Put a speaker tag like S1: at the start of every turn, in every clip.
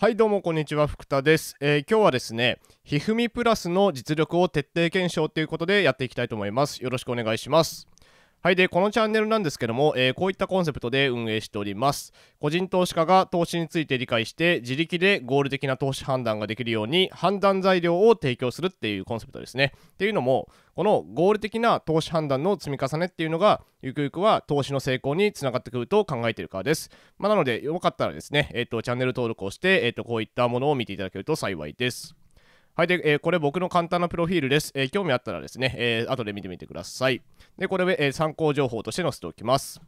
S1: はいどうもこんにちは福田です、えー今日はですねひふみプラスの実力を徹底検証ということでやっていきたいと思います。よろしくお願いします。はいでこのチャンネルなんですけども、えーこういったコンセプトで運営しております。個人投資家が投資について理解して自力で合理的な投資判断ができるように判断材料を提供するっていうコンセプトですね。っていうのもこの合理的な投資判断の積み重ねっていうのがゆくゆくは投資の成功につながってくると考えているからです、まあ、なのでよかったらですね、えっとチャンネル登録をして、えっとこういったものを見ていただけると幸いです。はい、で、えーこれ僕の簡単なプロフィールです。えー興味あったらですね、えー後で見てみてください。で、これで、え参考情報として載せておきます。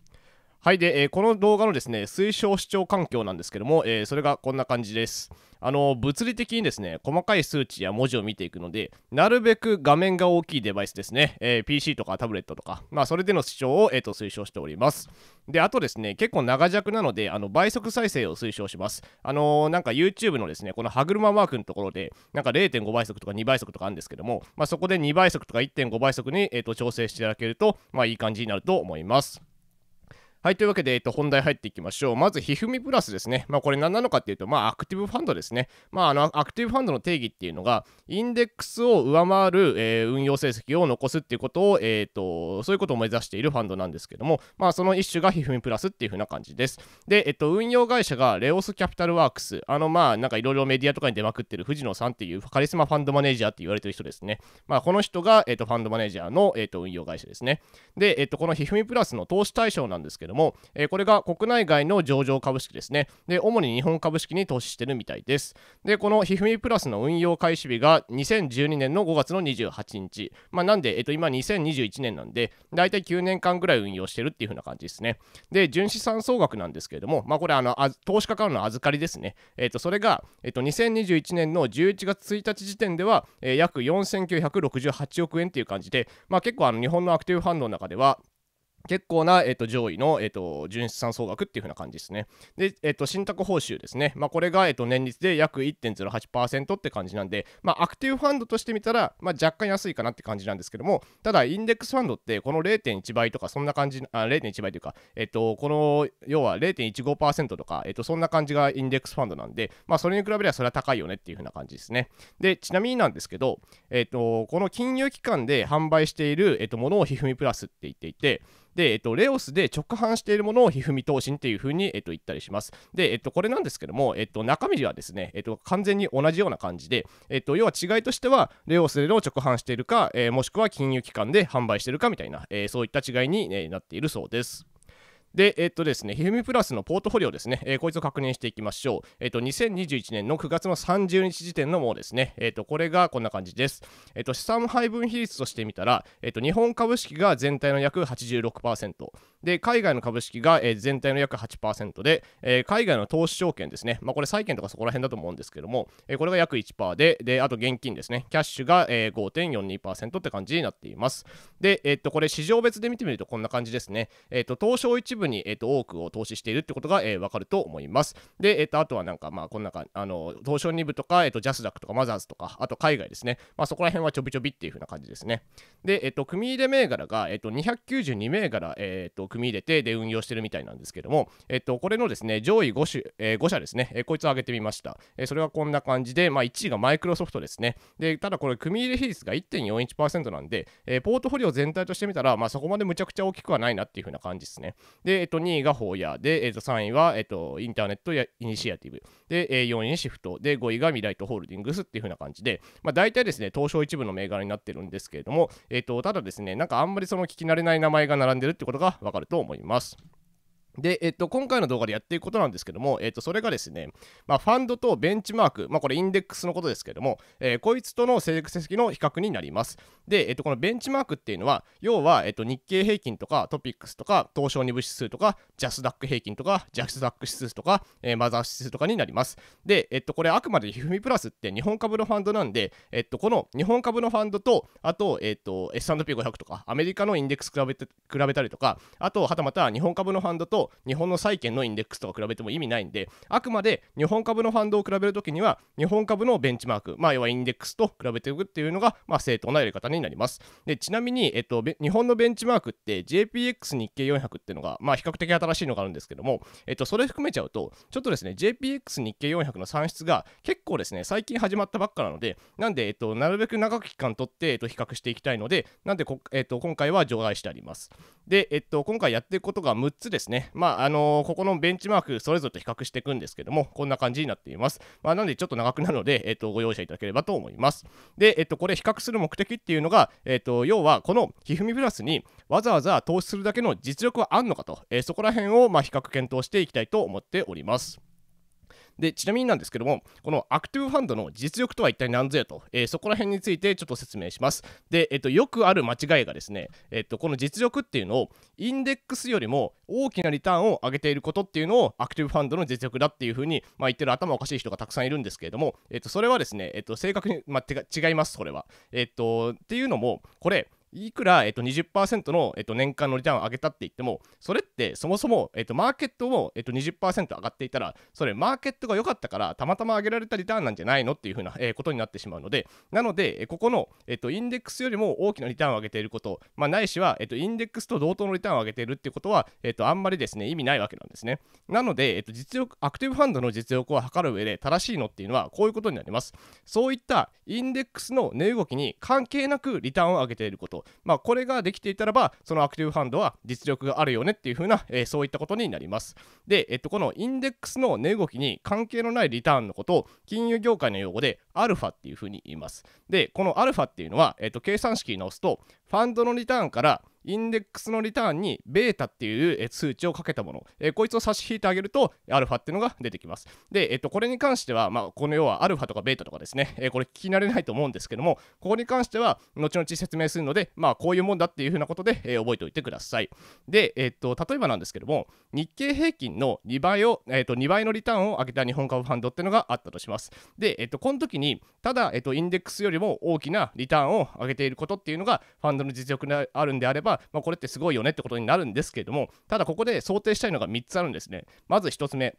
S1: はい、で、えーこの動画のですね、推奨視聴環境なんですけども、えーそれがこんな感じです。あの、物理的にですね、細かい数値や文字を見ていくので、なるべく画面が大きいデバイスですね、えー PC とかタブレットとか、まあ、それでの視聴を、えーと推奨しております。で、あとですね、結構長尺なので、あの倍速再生を推奨します。あのなんか YouTube のですね、この歯車マークのところで、なんか0.5倍速とか2倍速とかあるんですけども、まあ、そこで2倍速とか1.5倍速に、えーと調整していただけると、まあ、いい感じになると思います。はい、というわけで、えっと、本題入っていきましょう。まず、ひふみプラスですね。まあ、これ何なのかっていうと、まあ、アクティブファンドですね。まあ、あの、アクティブファンドの定義っていうのが、インデックスを上回る、えー運用成績を残すっていうことを、えっと、そういうことを目指しているファンドなんですけども、まあ、その一種がひふみプラスっていう風な感じです。で、えっと、運用会社がレオスキャピタルワークス、あの、まあ、なんかいろいろメディアとかに出まくってる藤野さんっていうカリスマファンドマネージャーって言われてる人ですね。まあ、この人が、えっと、ファンドマネージャーの、えっと、運用会社ですね。で、えっと、このひふみプラスの投資対象なんですけども、えーこれが国内外の上場株式ですね。で、主に日本株式に投資してるみたいです。で、このひふみプラスの運用開始日が2012年の5月の28日。まあ、なんで、えっと、今2021年なんで、だいたい9年間ぐらい運用してるっていう風な感じですね。で、純資産総額なんですけれども、まあ、これあの、投資家からの預かりですね。えっと、それが、えっと、2021年の11月1日時点では、えー約4968億円っていう感じで、まあ、結構あの日本のアクティブファンドの中では、結構な、えっと上位の、えっと純資産総額っていう風な感じですね。で、えっと信託報酬ですね。まあ、これが、えっと年率で約1.08%って感じなんで、まあ、アクティブファンドとしてみたら、まあ、若干安いかなって感じなんですけども、ただ、インデックスファンドって、この0.1倍とか、そんな感じ、あ0.1倍というか、えっと、この、要は0.15%とか、えっと、そんな感じがインデックスファンドなんで、まあ、それに比べればそれは高いよねっていう風な感じですね。で、ちなみになんですけど、えっと、この金融機関で販売している、えっと、ものをひふみプラスって言っていて、で、えっと、レオスで直販しているものをひふみ投信っていうふうに、えっと、言ったりします。で、えっと、これなんですけども、えっと、中身はですね、えっと、完全に同じような感じで、えっと、要は違いとしては、レオスでの直販しているか、えーもしくは金融機関で販売しているかみたいな、えーそういった違いに、えーなっているそうです。で、えっとですね、ひふみプラスのポートフォリオですね、えーこいつを確認していきましょう。えっと、2021年の9月の30日時点のものですね。えっと、これがこんな感じです。えっと、資産配分比率としてみたら、えっと、日本株式が全体の約86%、で、海外の株式が、えー全体の約8%で、えー海外の投資証券ですね、まあ、これ債券とかそこら辺だと思うんですけども、えーこれが約1%で、で、あと現金ですね、キャッシュが、えー5.42%って感じになっています。で、えっと、これ市場別で見てみるとこんな感じですね。えっと、東証一部に、えっと、多くを投資しているってことが、えーわかると思います。で、えっと、あとはなんか、まあ、こんなか、あの、東証2部とか、えっと、ジャスダックとかマザーズとか、あと海外ですね。まあ、そこら辺はちょびちょびっていう風な感じですね。で、えっと、組入れ銘柄が、えっと、292銘柄、えっと、組み入れて、で、運用してるみたいなんですけども、えっと、これのですね、上位5種、えー5社ですね、えーこいつを上げてみました。えーそれはこんな感じで、まあ、1位がマイクロソフトですね。で、ただこれ、組み入れ比率が1.41%なんで、えーポートフォリオ全体としてみたら、まあ、そこまでむちゃくちゃ大きくはないなっていう風な感じですね。で、えっと、2位がホーヤーで、えっと、3位は、えっと、インターネットやイニシアティブ。で、えー4位にシフト。で、5位がミライトホールディングスっていう風な感じで、まあ、大体ですね、東証一部の銘柄になってるんですけれども、えっと、ただですね、なんかあんまりその聞き慣れない名前が並んでるってことがわかると思います。で、えっと、今回の動画でやっていくことなんですけども、えっと、それがですね、まあ、ファンドとベンチマーク、まあ、これインデックスのことですけども、えーこいつとの成績の比較になります。で、えっと、このベンチマークっていうのは、要は、えっと、日経平均とかトピックスとか、東証2部指数とか、ジャスダック平均とか、ジャスダック指数とか、えーマザー指数とかになります。で、えっと、これあくまでひふみプラスって日本株のファンドなんで、えっと、この日本株のファンドと、あと、えっと、S&P500 とか、アメリカのインデックス比べて比べたりとか、あと、はたまた日本株のファンドと、日本の債券のインデックスとか比べても意味ないんであくまで日本株のファンドを比べるときには日本株のベンチマークまあ要はインデックスと比べていくっていうのがまあ正当なやり方になりますでちなみに、えっと、日本のベンチマークって JPX 日経400っていうのがまあ比較的新しいのがあるんですけどもえっとそれ含めちゃうとちょっとですね JPX 日経400の算出が結構ですね最近始まったばっかなのでなんでえっとなるべく長く期間とって、えっと、比較していきたいのでなんでこえっと、今回は除外してありますで、えっと、今回やっていくことが6つですね。まあ、あのー、ここのベンチマークそれぞれと比較していくんですけども、こんな感じになっています。まあ、なのでちょっと長くなるので、えっと、ご容赦いただければと思います。で、えっと、これ比較する目的っていうのが、えっと、要はこのひふみプラスにわざわざ投資するだけの実力はあるのかと、え、そこら辺を、ま、比較検討していきたいと思っております。でちなみになんですけどもこのアクティブファンドの実力とは一体何ぞやと、えー、そこら辺についてちょっと説明します。で、えっと、よくある間違いがですね、えっと、この実力っていうのをインデックスよりも大きなリターンを上げていることっていうのをアクティブファンドの実力だっていうふうに、まあ、言ってる頭おかしい人がたくさんいるんですけれども、えっと、それはですね、えっと、正確に、まあ、違いますそれは、えっと、っていうのもこれいくら、えっと、20%の、えっと、年間のリターンを上げたって言っても、それってそもそも、えっと、マーケットも、えっと、20%上がっていたら、それマーケットが良かったから、たまたま上げられたリターンなんじゃないのっていうふうな、えー、ことになってしまうので、なので、えここの、えっと、インデックスよりも大きなリターンを上げていること、まあ、ないしは、えっと、インデックスと同等のリターンを上げているっていうことは、えっと、あんまりですね、意味ないわけなんですね。なので、えっと、実力、アクティブファンドの実力を測る上で正しいのっていうのは、こういうことになります。そういったインデックスの値動きに関係なくリターンを上げていること、まあ、これができていたらばそのアクティブファンドは実力があるよねっていう風な、えー、そういったことになります。で、えっと、このインデックスの値動きに関係のないリターンのことを金融業界の用語でアルファっていう風に言います。でこのアルファっていうのは、えっと、計算式に直すとファンドのリターンからインデックスのリターンにベータっていう数値をかけたもの、えー、こいつを差し引いてあげるとアルファっていうのが出てきます。で、えっと、これに関しては、まあ、この要はアルファとかベータとかですね、えー、これ聞き慣れないと思うんですけども、ここに関しては後々説明するので、まあ、こういうもんだっていうふうなことで、え、覚えておいてください。で、えっと、例えばなんですけども、日経平均の2倍を、えっと、2倍のリターンを上げた日本株ファンドっていうのがあったとします。で、えっと、この時に、ただ、えっと、インデックスよりも大きなリターンを上げていることっていうのが、ファンドの実力であるんであれば、まあ、これってすごいよねってことになるんですけれどもただここで想定したいのが3つあるんですね。まず1つ目。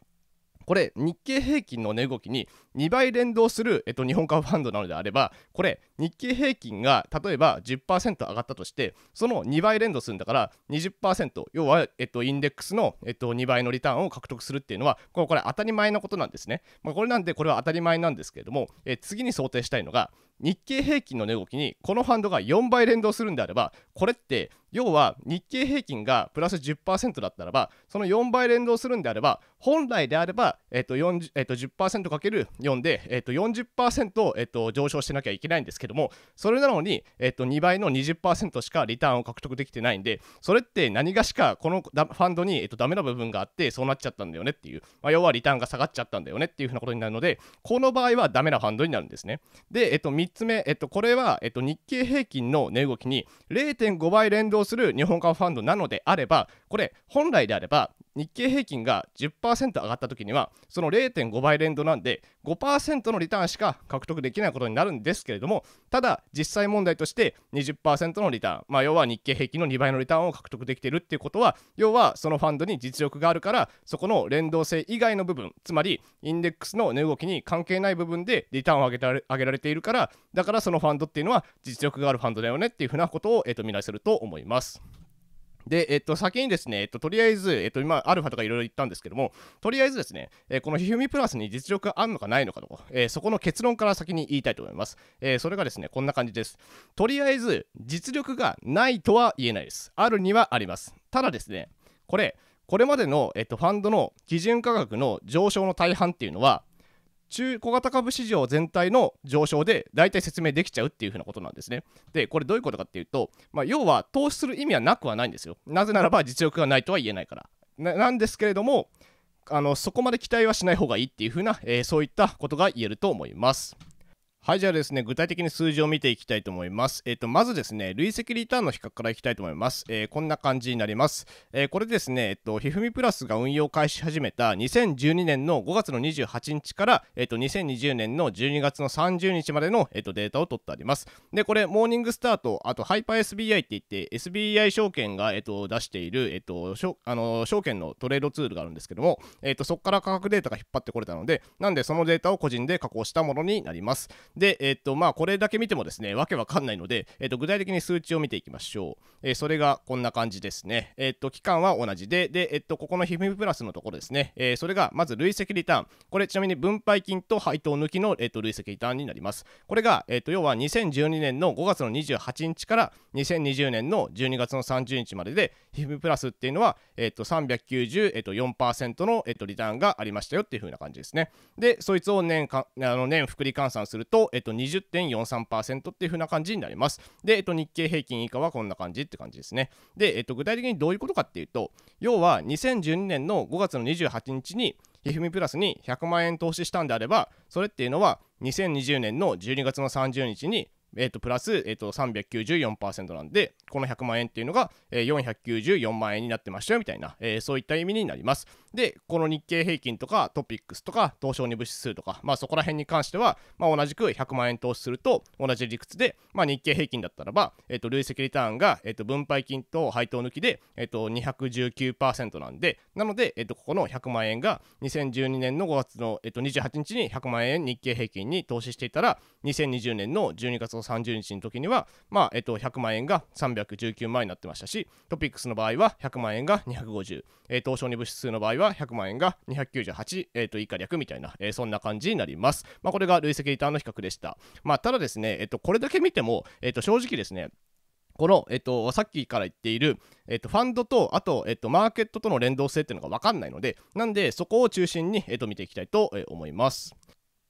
S1: これ日経平均の値動きに2倍連動する、えっと、日本株ファンドなのであればこれ日経平均が例えば10%上がったとしてその2倍連動するんだから20%要は、えっと、インデックスの、えっと、2倍のリターンを獲得するっていうのはこれこれ当たり前のことなんですね、まあ、これなんでこれは当たり前なんですけれども、え次に想定したいのが日経平均の値動きにこのファンドが4倍連動するんであればこれって要は日経平均がプラス10%だったらばその4倍連動するんであれば本来であれば、えっと40えっと、10%×4 で、えっと、40%、えっと、上昇してなきゃいけないんですけどもそれなのに、えっと、2倍の20%しかリターンを獲得できてないんでそれって何がしかこのファンドに、えっと、ダメな部分があってそうなっちゃったんだよねっていう、まあ、要はリターンが下がっちゃったんだよねっていうふうなことになるのでこの場合はダメなファンドになるんですね。で、えっと、3つ目、えっと、これは、えっと、日経平均の値動きに0.5倍連動する日本株ファンドなのであればこれ本来であれば日経平均が10%上がった時にはその0.5倍連動なんで5%のリターンしか獲得できないことになるんですけれどもただ実際問題として20%のリターンまあ要は日経平均の2倍のリターンを獲得できているっていうことは要はそのファンドに実力があるからそこの連動性以外の部分つまりインデックスの値動きに関係ない部分でリターンを上げ上げられているからだからそのファンドっていうのは実力があるファンドだよねっていうふうなことを、えー、と見なせると思います。で、えっと、先にですね、えっと、とりあえず、えっと、今、アルファとかいろいろ言ったんですけども、とりあえずですね、えー、このひふみプラスに実力があるのかないのかと、えー、そこの結論から先に言いたいと思います。えー、それがですね、こんな感じです。とりあえず、実力がないとは言えないです。あるにはあります。ただですね、これ、これまでの、えっと、ファンドの基準価格の上昇の大半っていうのは、中小型株市場全体の上昇で大体説明できちゃうっていうふうなことなんですね。で、これどういうことかっていうと、まあ、要は投資する意味はなくはないんですよ。なぜならば実力がないとは言えないから。なんですけれども、あのそこまで期待はしない方がいいっていうふうな、えー、そういったことが言えると思います。はい、じゃあですね、具体的に数字を見ていきたいと思います。えっ、と、まずですね、累積リターンの比較からいきたいと思います。えー、こんな感じになります。えー、これですね、えっ、と、ひふみプラスが運用開始始めた2012年の5月の28日から、えっ、と、2020年の12月の30日までの、えっ、と、データを取ってあります。で、これ、モーニングスターと、あと、ハイパー SBI って言って、SBI 証券が、えっ、と、出している、えっ、と、あの証券のトレードツールがあるんですけども、えっ、と、そこから価格データが引っ張ってこれたので、なんで、そのデータを個人で加工したものになります。で、えっ、と、まあ、これだけ見てもですね、わけわかんないので、えー、と具体的に数値を見ていきましょう。えー、それがこんな感じですね。えっ、と、期間は同じで、で、えっ、と、ここのヒフミプラスのところですね。えそれがまず累積リターン。これちなみに分配金と配当抜きの、えっと累積リターンになります。これが、えっと要は2012年の5月の28日から2020年の12月の30日までで、ヒフミプラスっていうのは、えっと394%、えっと、の、えっと、リターンがありましたよっていう風な感じですね。で、そいつを年かあの年複利換算すると、えっと、20.43%っていう風な感じになります。で、えっと、日経平均以下はこんな感じって感じですね。で、えっと、具体的にどういうことかっていうと、要は2012年の5月の28日に、ひふみプラスに100万円投資したんであれば、それっていうのは2020年の12月の30日にえー、とプラス、えー、と394%なんで、この100万円っていうのが、えー、494万円になってましたよみたいな、えー、そういった意味になります。で、この日経平均とかトピックスとか東証2部指数とか、まあそこら辺に関しては、まあ同じく100万円投資すると同じ理屈で、まあ日経平均だったらば、えっ、ー、と累積リターンが、えっ、と分配金と配当抜きで、えっ、ー、と219%なんで、なので、えっ、とここの100万円が2012年の5月の、えっと28日に100万円日経平均に投資していたら、2020年の12月の30日の時には、まあえっと100万円が319万円になってましたし、トピックスの場合は100万円が250、えー、東証2部指数の場合は100万円が298、えー、と以下略みたいな、えー、そんな感じになります。まあ、これが累積リターンの比較でした。まあ、ただですね、えっと、これだけ見ても、えっと、正直ですね、この、えっと、さっきから言っている、えっと、ファンドと、あと、えっと、マーケットとの連動性っていうのが分かんないので、なんで、そこを中心に、えっと、見ていきたいと思います。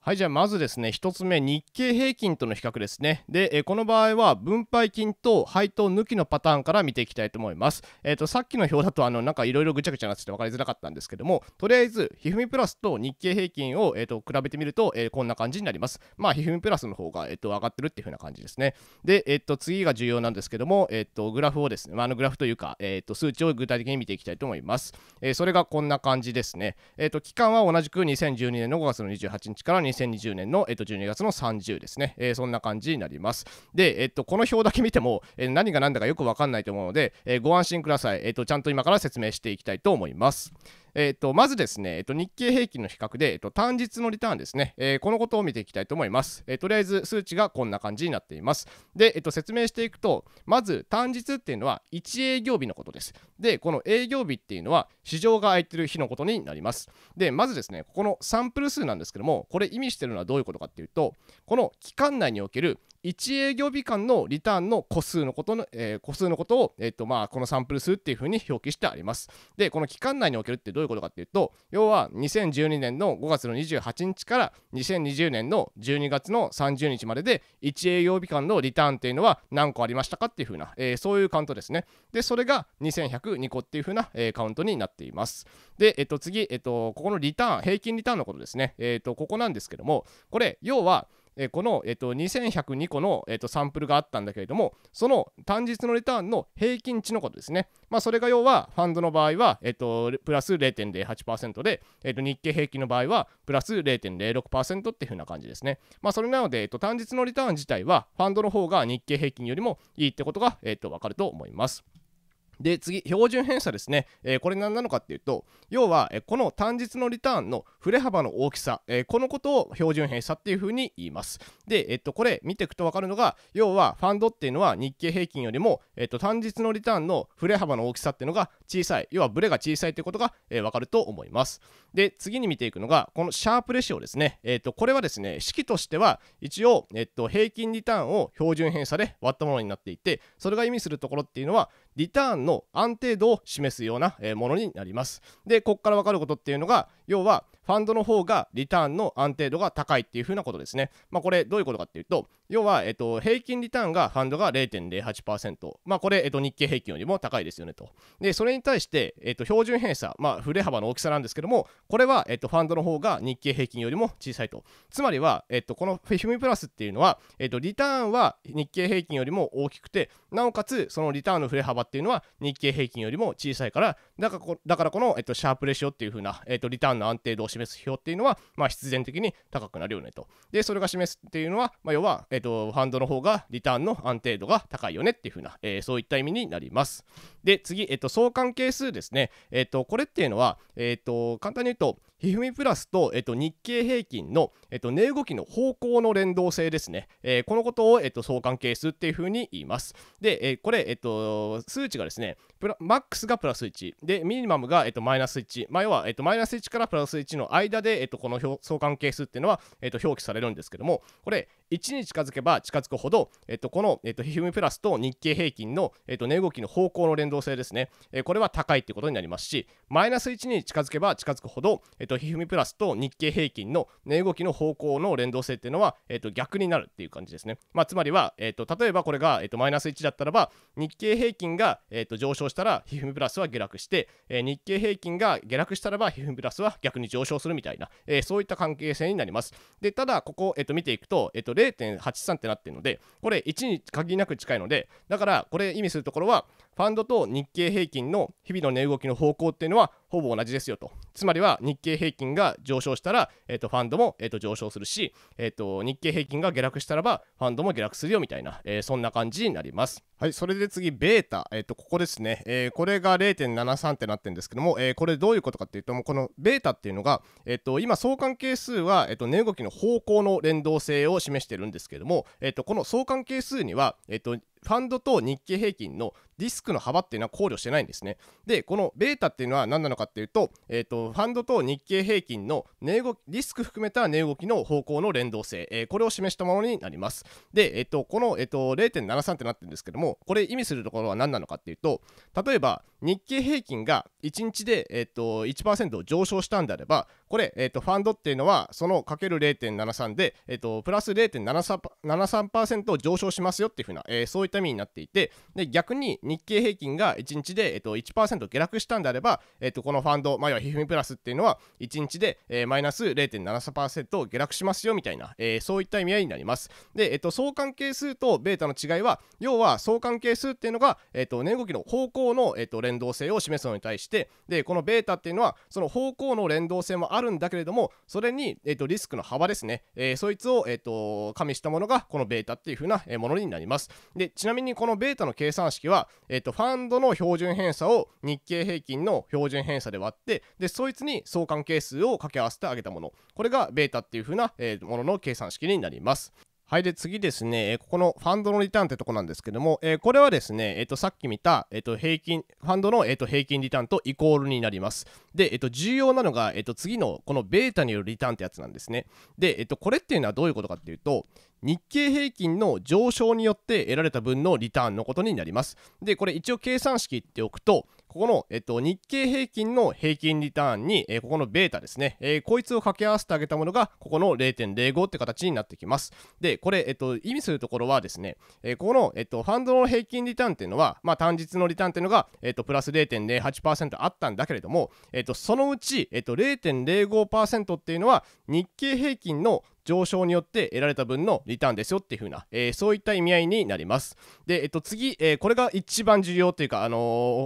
S1: はいじゃあまずですね1つ目日経平均との比較ですね。で、えこの場合は分配金と配当抜きのパターンから見ていきたいと思います。えっ、ー、とさっきの表だとあのなんかいろいろぐちゃぐちゃなってて分かりづらかったんですけどもとりあえずひふみプラスと日経平均を、えーと、比べてみると、えー、こんな感じになります。まあひふみプラスの方が、えーと、上がってるっていう風な感じですね。でえっ、ー、と次が重要なんですけどもえっ、とグラフをですね、まあ、あのグラフというか、えっと数値を具体的に見ていきたいと思います、えそれがこんな感じですね。えっ、と期間は同じく2012年の5月の28日から2 2020年の、えっと、12月の30ですね、えー、そんな感じになります。で、えっと、この表だけ見ても、えー、何が何だかよくわかんないと思うので、えー、ご安心ください。えっと、ちゃんと今から説明していきたいと思います。えーと、まずですね、えーと、日経平均の比較で、えーと、単日のリターンですね、えー、このことを見ていきたいと思います、えー、とりあえず数値がこんな感じになっています。で、えー、と説明していくと、まず単日っていうのは1営業日のことです。で、この営業日っていうのは市場が空いてる日のことになります。で、まずですね、ここのサンプル数なんですけども、これ意味してるのはどういうことかっていうと、この期間内における1営業日間のリターンの個数のことの、えー、個数のことを、えーとまあ、このサンプル数っていうふうに表記してあります。で、この期間内におけるってどういうことかっていうと、要は2012年の5月の28日から2020年の12月の30日までで1営業日間のリターンっていうのは何個ありましたかっていうふうな、えー、そういうカウントですね。で、それが2102個っていうふうな、えー、カウントになっています。で、えっ、ー、と、次、えっ、と、ここのリターン、平均リターンのことですね。えっ、と、ここなんですけども、これ、要は、えこの、えー、と2102個の、えー、とサンプルがあったんだけれどもその単日のリターンの平均値のことですね、まあ、それが要はファンドの場合は、えー、とプラス0.08%で、えー、と日経平均の場合はプラス0.06%っていう風な感じですね、まあ、それなので、えー、と単日のリターン自体はファンドの方が日経平均よりもいいってことが、えー、と分かると思います。で次、標準偏差ですね、えー、これ何なのかっていうと、要は、え、この単日のリターンの振れ幅の大きさ、え、このことを標準偏差っていうふうに言います。で、えっと、これ見ていくと分かるのが、要はファンドっていうのは日経平均よりも、えっと、単日のリターンの振れ幅の大きさっていうのが小さい、要はブレが小さいってことが、えー、分かると思います。で、次に見ていくのが、このシャープレシオですね。えっと、これはですね、式としては、一応、えっと、平均リターンを標準偏差で割ったものになっていて、それが意味するところっていうのは、リターンの安定度を示すようなものになります。で、ここから分かることっていうのが、要はファンドの方がリターンの安定度が高いっていう風なことですね。まあ、これどういうことかっていうと、要は、えっと、平均リターンがファンドが0.08%、まあ、これ、えっと、日経平均よりも高いですよねと。で、それに対して、えっと、標準偏差、まあ、振れ幅の大きさなんですけども、これは、えっと、ファンドの方が日経平均よりも小さいと。つまりは、えっと、このフィフミプラスっていうのは、えっと、リターンは日経平均よりも大きくて、なおかつ、そのリターンの振れ幅っていうのは日経平均よりも小さいから、だからこだからこの、えっと、シャープレシオっていう風な、えっと、リターンの安定度を示す表っていうのは、まあ、必然的に高くなるよねと。で、それが示すっていうのは、まあ、要は、えっと、ファンドの方がリターンの安定度が高いよねっていうふうな、えー、そういった意味になります。で、次、えっと、相関係数ですね。えっと、これっていうのは、えっと、簡単に言うと、ひふみプラスと、えっと、日経平均の、えっと、値動きの方向の連動性ですね。えー、このことを、えっと、相関係数っていう風に言います。で、えー、これ、えっと、数値がですね、プラマックスがプラス1、で、ミニマムが、えっと、マイナス1、まあ、要は、えっと、マイナス1からプラス1の間で、えっと、この相関係数っていうのは、えっと、表記されるんですけども、これ、1に近づけば近づくほど、えっと、この、えっと、ひふみプラスと日経平均の、えっと、値動きの方向の連動性ですね、え、これは高いってことになりますし、マイナス1に近づけば近づくほど、えっと、ひふみプラスと日経平均の値動きの方向の連動性っていうのは、えっと、逆になるっていう感じですね。まあ、つまりは、えっと、例えばこれが、えっと、マイナス1だったらば、日経平均が、えっと、上昇したら、ひふみプラスは下落して、え、日経平均が下落したらば、ひふみプラスは逆に上昇するみたいな、え、そういった関係性になります。で、ただ、ここ、えっと、見ていくと、えっと、0.83ってなってるので、これ1に限りなく近いので、だから、これ意味するところは、ファンドと日経平均の日々の値動きの方向っていうのはほぼ同じですよと。つまりは日経平均が上昇したら、えー、とファンドも、えー、と上昇するし、えー、と日経平均が下落したらばファンドも下落するよみたいな、えー、そんな感じになります。はい、それで次、ベータ、えー、とここですね、えー、これが0.73ってなってるんですけども、えー、これどういうことかっていうと、もうこのベータっていうのが、えー、と今、相関係数は、えー、と値動きの方向の連動性を示してるんですけども、えー、とこの相関係数には、えー、とファンドと日経平均のディスクの幅っていうのは考慮してないんですね。で、このベータっていうのは何なのかっていうと、えっ、ー、と、ファンドと日経平均の値動き、リスク含めた値動きの方向の連動性、えー、これを示したものになります。で、えっ、と、この、えっと、0.73ってなってるんですけども、これ意味するところは何なのかっていうと、例えば、日経平均が1日で、えっと、1%上昇したんであれば、これ、えっと、ファンドっていうのは、そのかける0.73で、えっと、プラス0.73%上昇しますよっていうふうな、えー、そういった意味になっていて、で、逆に日経平均が1日で、えっと、1%下落したんであれば、えっと、このファンド、まあ、要はひふみプラスっていうのは、1日で、えー、マイナス0.73%下落しますよみたいな、えー、そういった意味合いになります。で、えっと、相関係数とベータの違いは、要は相関係数っていうのが、えっと、値動きの方向の、えっと、連動性を示すのに対してでこのベータっていうのはその方向の連動性もあるるんだけれどもそれに、えーと、リスクの幅ですね、えー、そいつを、えーと、加味したものがこのベータっていう風なものになります。でちなみにこのベータの計算式は、えーと、ファンドの標準偏差を日経平均の標準偏差で割ってでそいつに相関係数を掛け合わせてあげたもの。これがベータっていう風な、えー、ものの計算式になります。はい、で次ですね、えここのファンドのリターンってとこなんですけども、え、これはですね、えー、とさっき見た、えー、と平均ファンドの、えー、と平均リターンとイコールになります。で、えー、と重要なのが、えー、と次のこのベータによるリターンってやつなんですね。で、えー、とこれっていうのはどういうことかっていうと、日経平均の上昇によって得られた分のリターンのことになります。で、これ一応計算式っておくと、ここの、えっと、日経平均の平均リターンに、えー、ここのベータですね、えー、こいつを掛け合わせてあげたものが、ここの0.05って形になってきます。で、これ、えっと、意味するところはですね、えー、ここの、えっと、ファンドの平均リターンっていうのは、まあ、単日のリターンっていうのが、えっと、プラス0.08%あったんだけれども、えっと、そのうち、えっと、0.05%っていうのは、日経平均の上昇によって得られた分のリターンですよっていう風な、えー、そういった意味合いになります。で、えっと、次、えー、これが一番重要というか、あのー、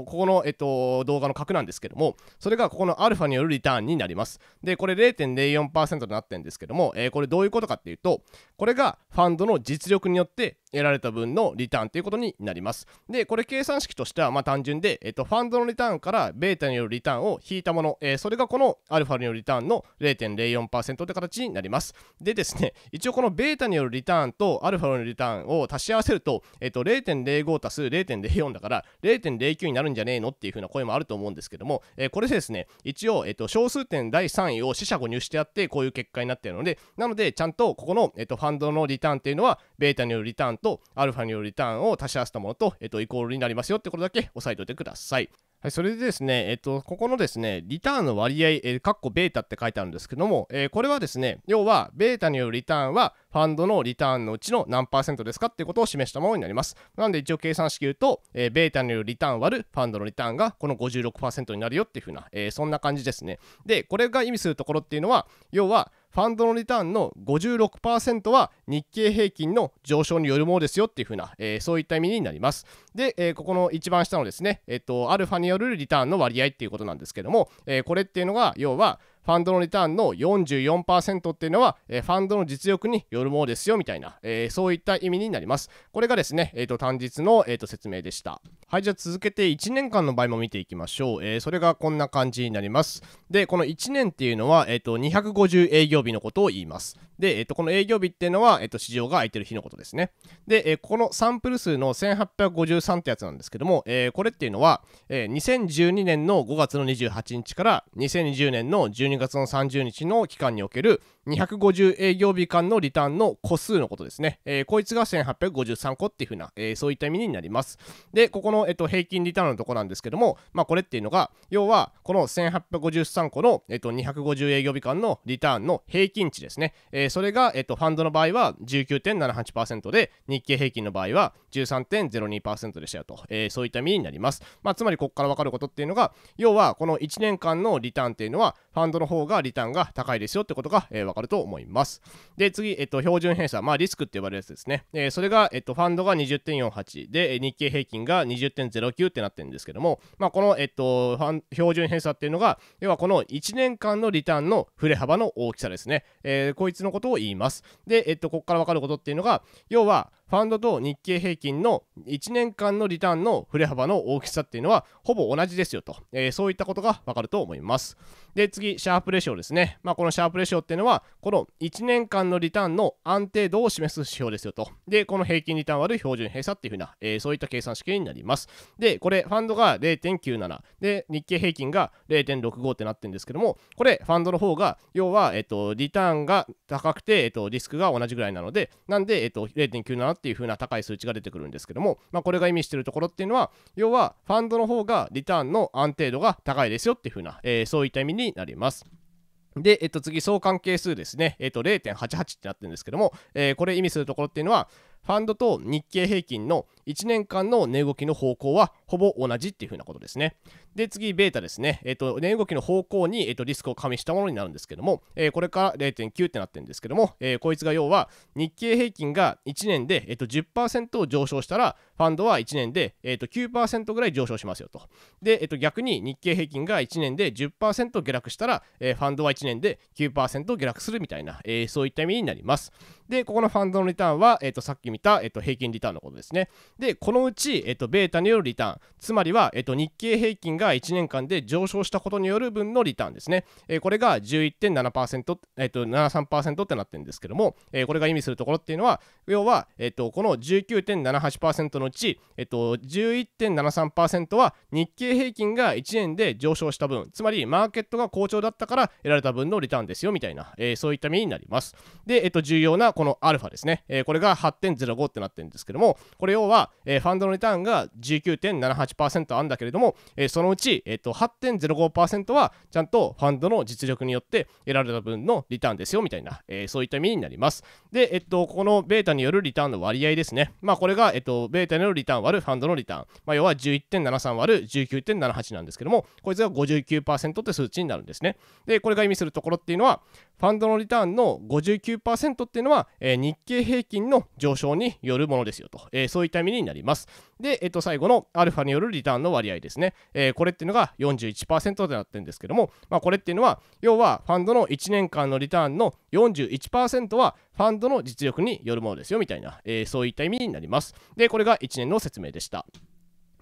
S1: ここの、えっと、動画の角なんですけども、それがここのアルファによるリターンになります。で、これ0.04%となってるんですけども、えー、これどういうことかっていうと、これがファンドの実力によって得られた分のリターンということになります。で、これ計算式としてはまあ単純で、えっと、ファンドのリターンからベータによるリターンを引いたもの、えー、それがこのアルファによるリターンの0.04%って形になります。でですね、一応このベータによるリターンとアルファによるリターンを足し合わせると、えっと、0.05足す0.04だから0.09になるんじゃねえのっていう風な声もあると思うんですけども、えー、これですね、一応、えっと、小数点第3位を四捨五入してあってこういう結果になっているので、なのでちゃんとここの、えっと、ファンドのリターンっていうのはベータによるリターンとアルファによるリターンを足し合わせたものと、えっと、イコールになりますよってことだけ押さえておいてください。はい、それでですね、えっと、ここのですね、リターンの割合、えー、カッコベータって書いてあるんですけども、えー、これはですね、要は、ベータによるリターンは、ファンドのリターンのうちの何パーセントですかっていうことを示したものになります。なんで一応計算式言うと、えー、ベータによるリターン割るファンドのリターンがこの56%になるよっていうふうな、えー、そんな感じですね。で、これが意味するところっていうのは、要は、ファンドのリターンの56%は日経平均の上昇によるものですよっていう風な、えー、そういった意味になります。で、えー、ここの一番下のですね、えっ、と、アルファによるリターンの割合っていうことなんですけども、えー、これっていうのが、要は、ファンドのリターンの44%っていうのは、えー、ファンドの実力によるものですよみたいな、えー、そういった意味になります。これがですね、えーと、単日の、えーと、説明でした。はい、じゃあ続けて1年間の場合も見ていきましょう。えー、それがこんな感じになります。で、この1年っていうのは、えーと、250営業日のことを言います。で、えー、とこの営業日っていうのは、えー、と市場が空いてる日のことですね。で、えー、このサンプル数の1853ってやつなんですけども、えー、これっていうのは、えー、2012年の5月の28日から2020年の12 12月の30日の期間における250営業日間のリターンの個数のことですね。えー、こいつが1853個っていう風な、えー、そういった意味になります。で、ここの、えっと、平均リターンのとこなんですけども、まあ、これっていうのが、要は、この1853個の、えっと、250営業日間のリターンの平均値ですね。えー、それが、えっと、ファンドの場合は19.78%で、日経平均の場合は13.02%でしたよと、えー、そういった意味になります。まあ、つまり、ここから分かることっていうのが、要は、この1年間のリターンっていうのは、ファンドの方がリターンが高いですよってことが、えー、分かると思います。で、次、えっと、標準偏差、まあ、リスクって呼ばれるやつですね。えー、それが、えっと、ファンドが20.48で、日経平均が20.09ってなってるんですけども、まあ、この、えっと、標準偏差っていうのが、要はこの1年間のリターンの振れ幅の大きさですね。えー、こいつのことを言います。で、えっと、ここから分かることっていうのが、要は、ファンドと日経平均の1年間のリターンの振れ幅の大きさっていうのはほぼ同じですよと、えー、そういったことがわかると思います。で、次、シャープレシオですね。まあ、このシャープレシオっていうのは、この1年間のリターンの安定度を示す指標ですよと。で、この平均リターン割る標準偏差っていうふうな、えー、そういった計算式になります。で、これ、ファンドが0.97で、日経平均が0.65ってなってるんですけども、これ、ファンドの方が、要は、えっと、リターンが高くて、えっと、リスクが同じぐらいなので、なんで、えっと、0.97っていう風な高い数値が出てくるんですけども、まあ、これが意味してるところっていうのは要はファンドの方がリターンの安定度が高いですよっていう風な、えー、そういった意味になります。で、えっと、次、相関係数ですね。えっと、0.88ってなってるんですけども、えー、これ意味するところっていうのは、ファンドと日経平均の1年間の値動きの方向はほぼ同じっていう風なことですね。で、次、ベータですね。えっ、ー、と、値動きの方向に、えーと、リスクを加味したものになるんですけども、えー、これから0.9ってなってるんですけども、え、こいつが要は、日経平均が1年で、えーと、10%上昇したら、ファンドは1年で、えーと、9%ぐらい上昇しますよと。で、えー、と逆に日経平均が1年で10%下落したら、え、ファンドは1年で9%下落するみたいな、え、そういった意味になります。で、ここのファンドのリターンは、えー、とさっき見た、えー、と平均リターンのことですね。で、このうち、えー、とベータによるリターン、つまりは、えー、と日経平均が1年間で上昇したことによる分のリターンですね。えー、これが11.7%、えー、と73%ってなってるんですけども、えー、これが意味するところっていうのは、要は、えー、とこの19.78%のうち、えー、と11.73%は日経平均が1年で上昇した分、つまりマーケットが好調だったから得られた分のリターンですよみたいな、えー、そういった意味になります。で、えー、と重要なこのアルファですね、え、これが8.05ってなってるんですけども、これ要は、えー、ファンドのリターンが19.78%あるんだけれども、えー、そのうち、えー、と8.05%はちゃんとファンドの実力によって得られた分のリターンですよみたいな、えー、そういった意味になります。で、えっと、このベータによるリターンの割合ですね。まあ、これが、えっと、ベータによるリターン割るファンドのリターン。まあ、要は11.73割る19.78なんですけども、こいつが59%って数値になるんですね。で、これが意味するところっていうのは、ファンドのリターンの59%っていうのは、えー、日経平均の上昇によるものですよと、えー、そういった意味になります。で、えっと、最後のアルファによるリターンの割合ですね。え、これっていうのが41%となってるんですけども、まあ、これっていうのは、要はファンドの1年間のリターンの41%はファンドの実力によるものですよみたいな、えそういった意味になります。で、これが1年の説明でした。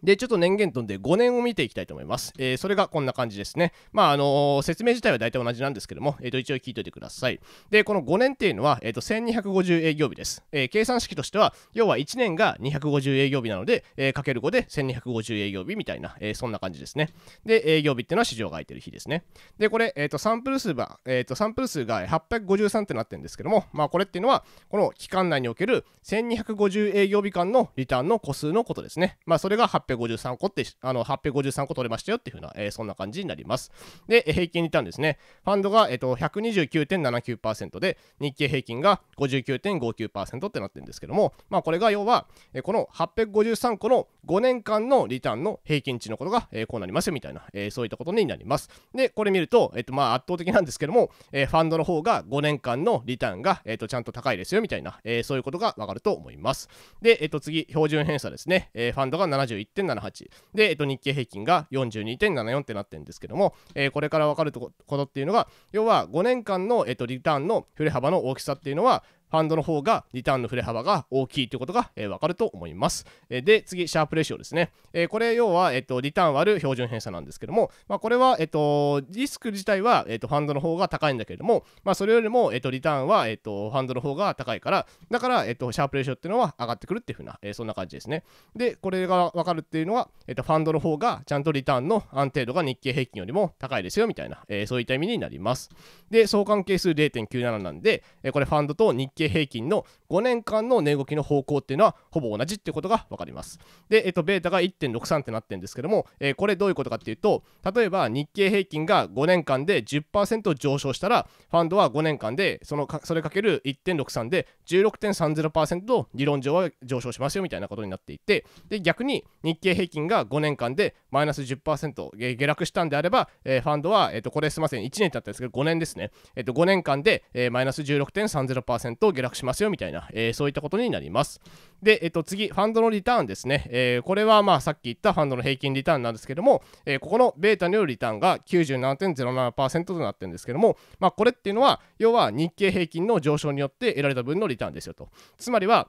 S1: で、ちょっと年限飛んで5年を見ていきたいと思います。えー、それがこんな感じですね。まあ、あのー、説明自体は大体同じなんですけども、えー、と一応聞いておいてください。で、この5年っていうのは、えー、と1250営業日です。え、計算式としては、要は1年が250営業日なので、えー、かける5で1250営業日みたいな、え、そんな感じですね。で、営業日っていうのは市場が空いてる日ですね。で、これ、えー、とサンプル数が、えー、とサンプル数が853ってなってるんですけども、まあ、これっていうのは、この期間内における1250営業日間のリターンの個数のことですね。まあ、それが853 853個ってあの853個取れましたよっていうふうな、えー、そんな感じになります。で平均リターンですね。ファンドが、えーと、129.79%で日経平均が59.59%ってなってるんですけどもまあこれが要は、えー、この853個の5年間のリターンの平均値のことが、えー、こうなりますよみたいな、えー、そういったことになります。でこれ見ると、えーとまあ、圧倒的なんですけども、えー、ファンドの方が5年間のリターンが、えーと、ちゃんと高いですよみたいな、えー、そういうことがわかると思います。で、えーと、次標準偏差ですね、えー、ファンドが71 1.78で、えっ、と日経平均が42.74ってなってるんですけども、えー、これから分かることっていうのが要は5年間の、えっ、とリターンの振れ幅の大きさっていうのはファンドの方がリターンの振れ幅が大きいということが、えー、分かると思います。えー、で、次、シャープレシオですね。え、これ、要は、えーと、リターン割る標準偏差なんですけども、まあ、これは、えーと、リスク自体は、えーと、ファンドの方が高いんだけれども、まあ、それよりも、えー、とリターンは、えー、とファンドの方が高いから、だから、えー、とシャープレシオっていうのは上がってくるっていうふうな、え、そんな感じですね。で、これが分かるっていうのは、えー、とファンドの方がちゃんとリターンの安定度が日経平均よりも高いですよみたいな、えー、そういった意味になります。で、相関係数0.97なんで、え、これファンドと日経平均の5年間の値動きの方向っていうのはほぼ同じっていうことが分かります。で、えっと、ベータが1.63ってなってるんですけども、えー、これどういうことかっていうと、例えば日経平均が5年間で10%上昇したら、ファンドは5年間でそのそれかける1.63で16.30%理論上は上昇しますよみたいなことになっていて、で、逆に日経平均が5年間でマイナス10%下落したんであれば、えー、ファンドは、えっと、これすみません、1年だったんですけど、5年ですね。えっと、5年間で、えー、マイナス16.30%下落しますよみたいな、えー、そういったことになります。で、えっと、次、ファンドのリターンですね。えー、これはまあさっき言ったファンドの平均リターンなんですけども、えー、ここのベータによるリターンが97.07%となってるんですけども、まあ、これっていうのは、要は日経平均の上昇によって得られた分のリターンですよと。つまりは、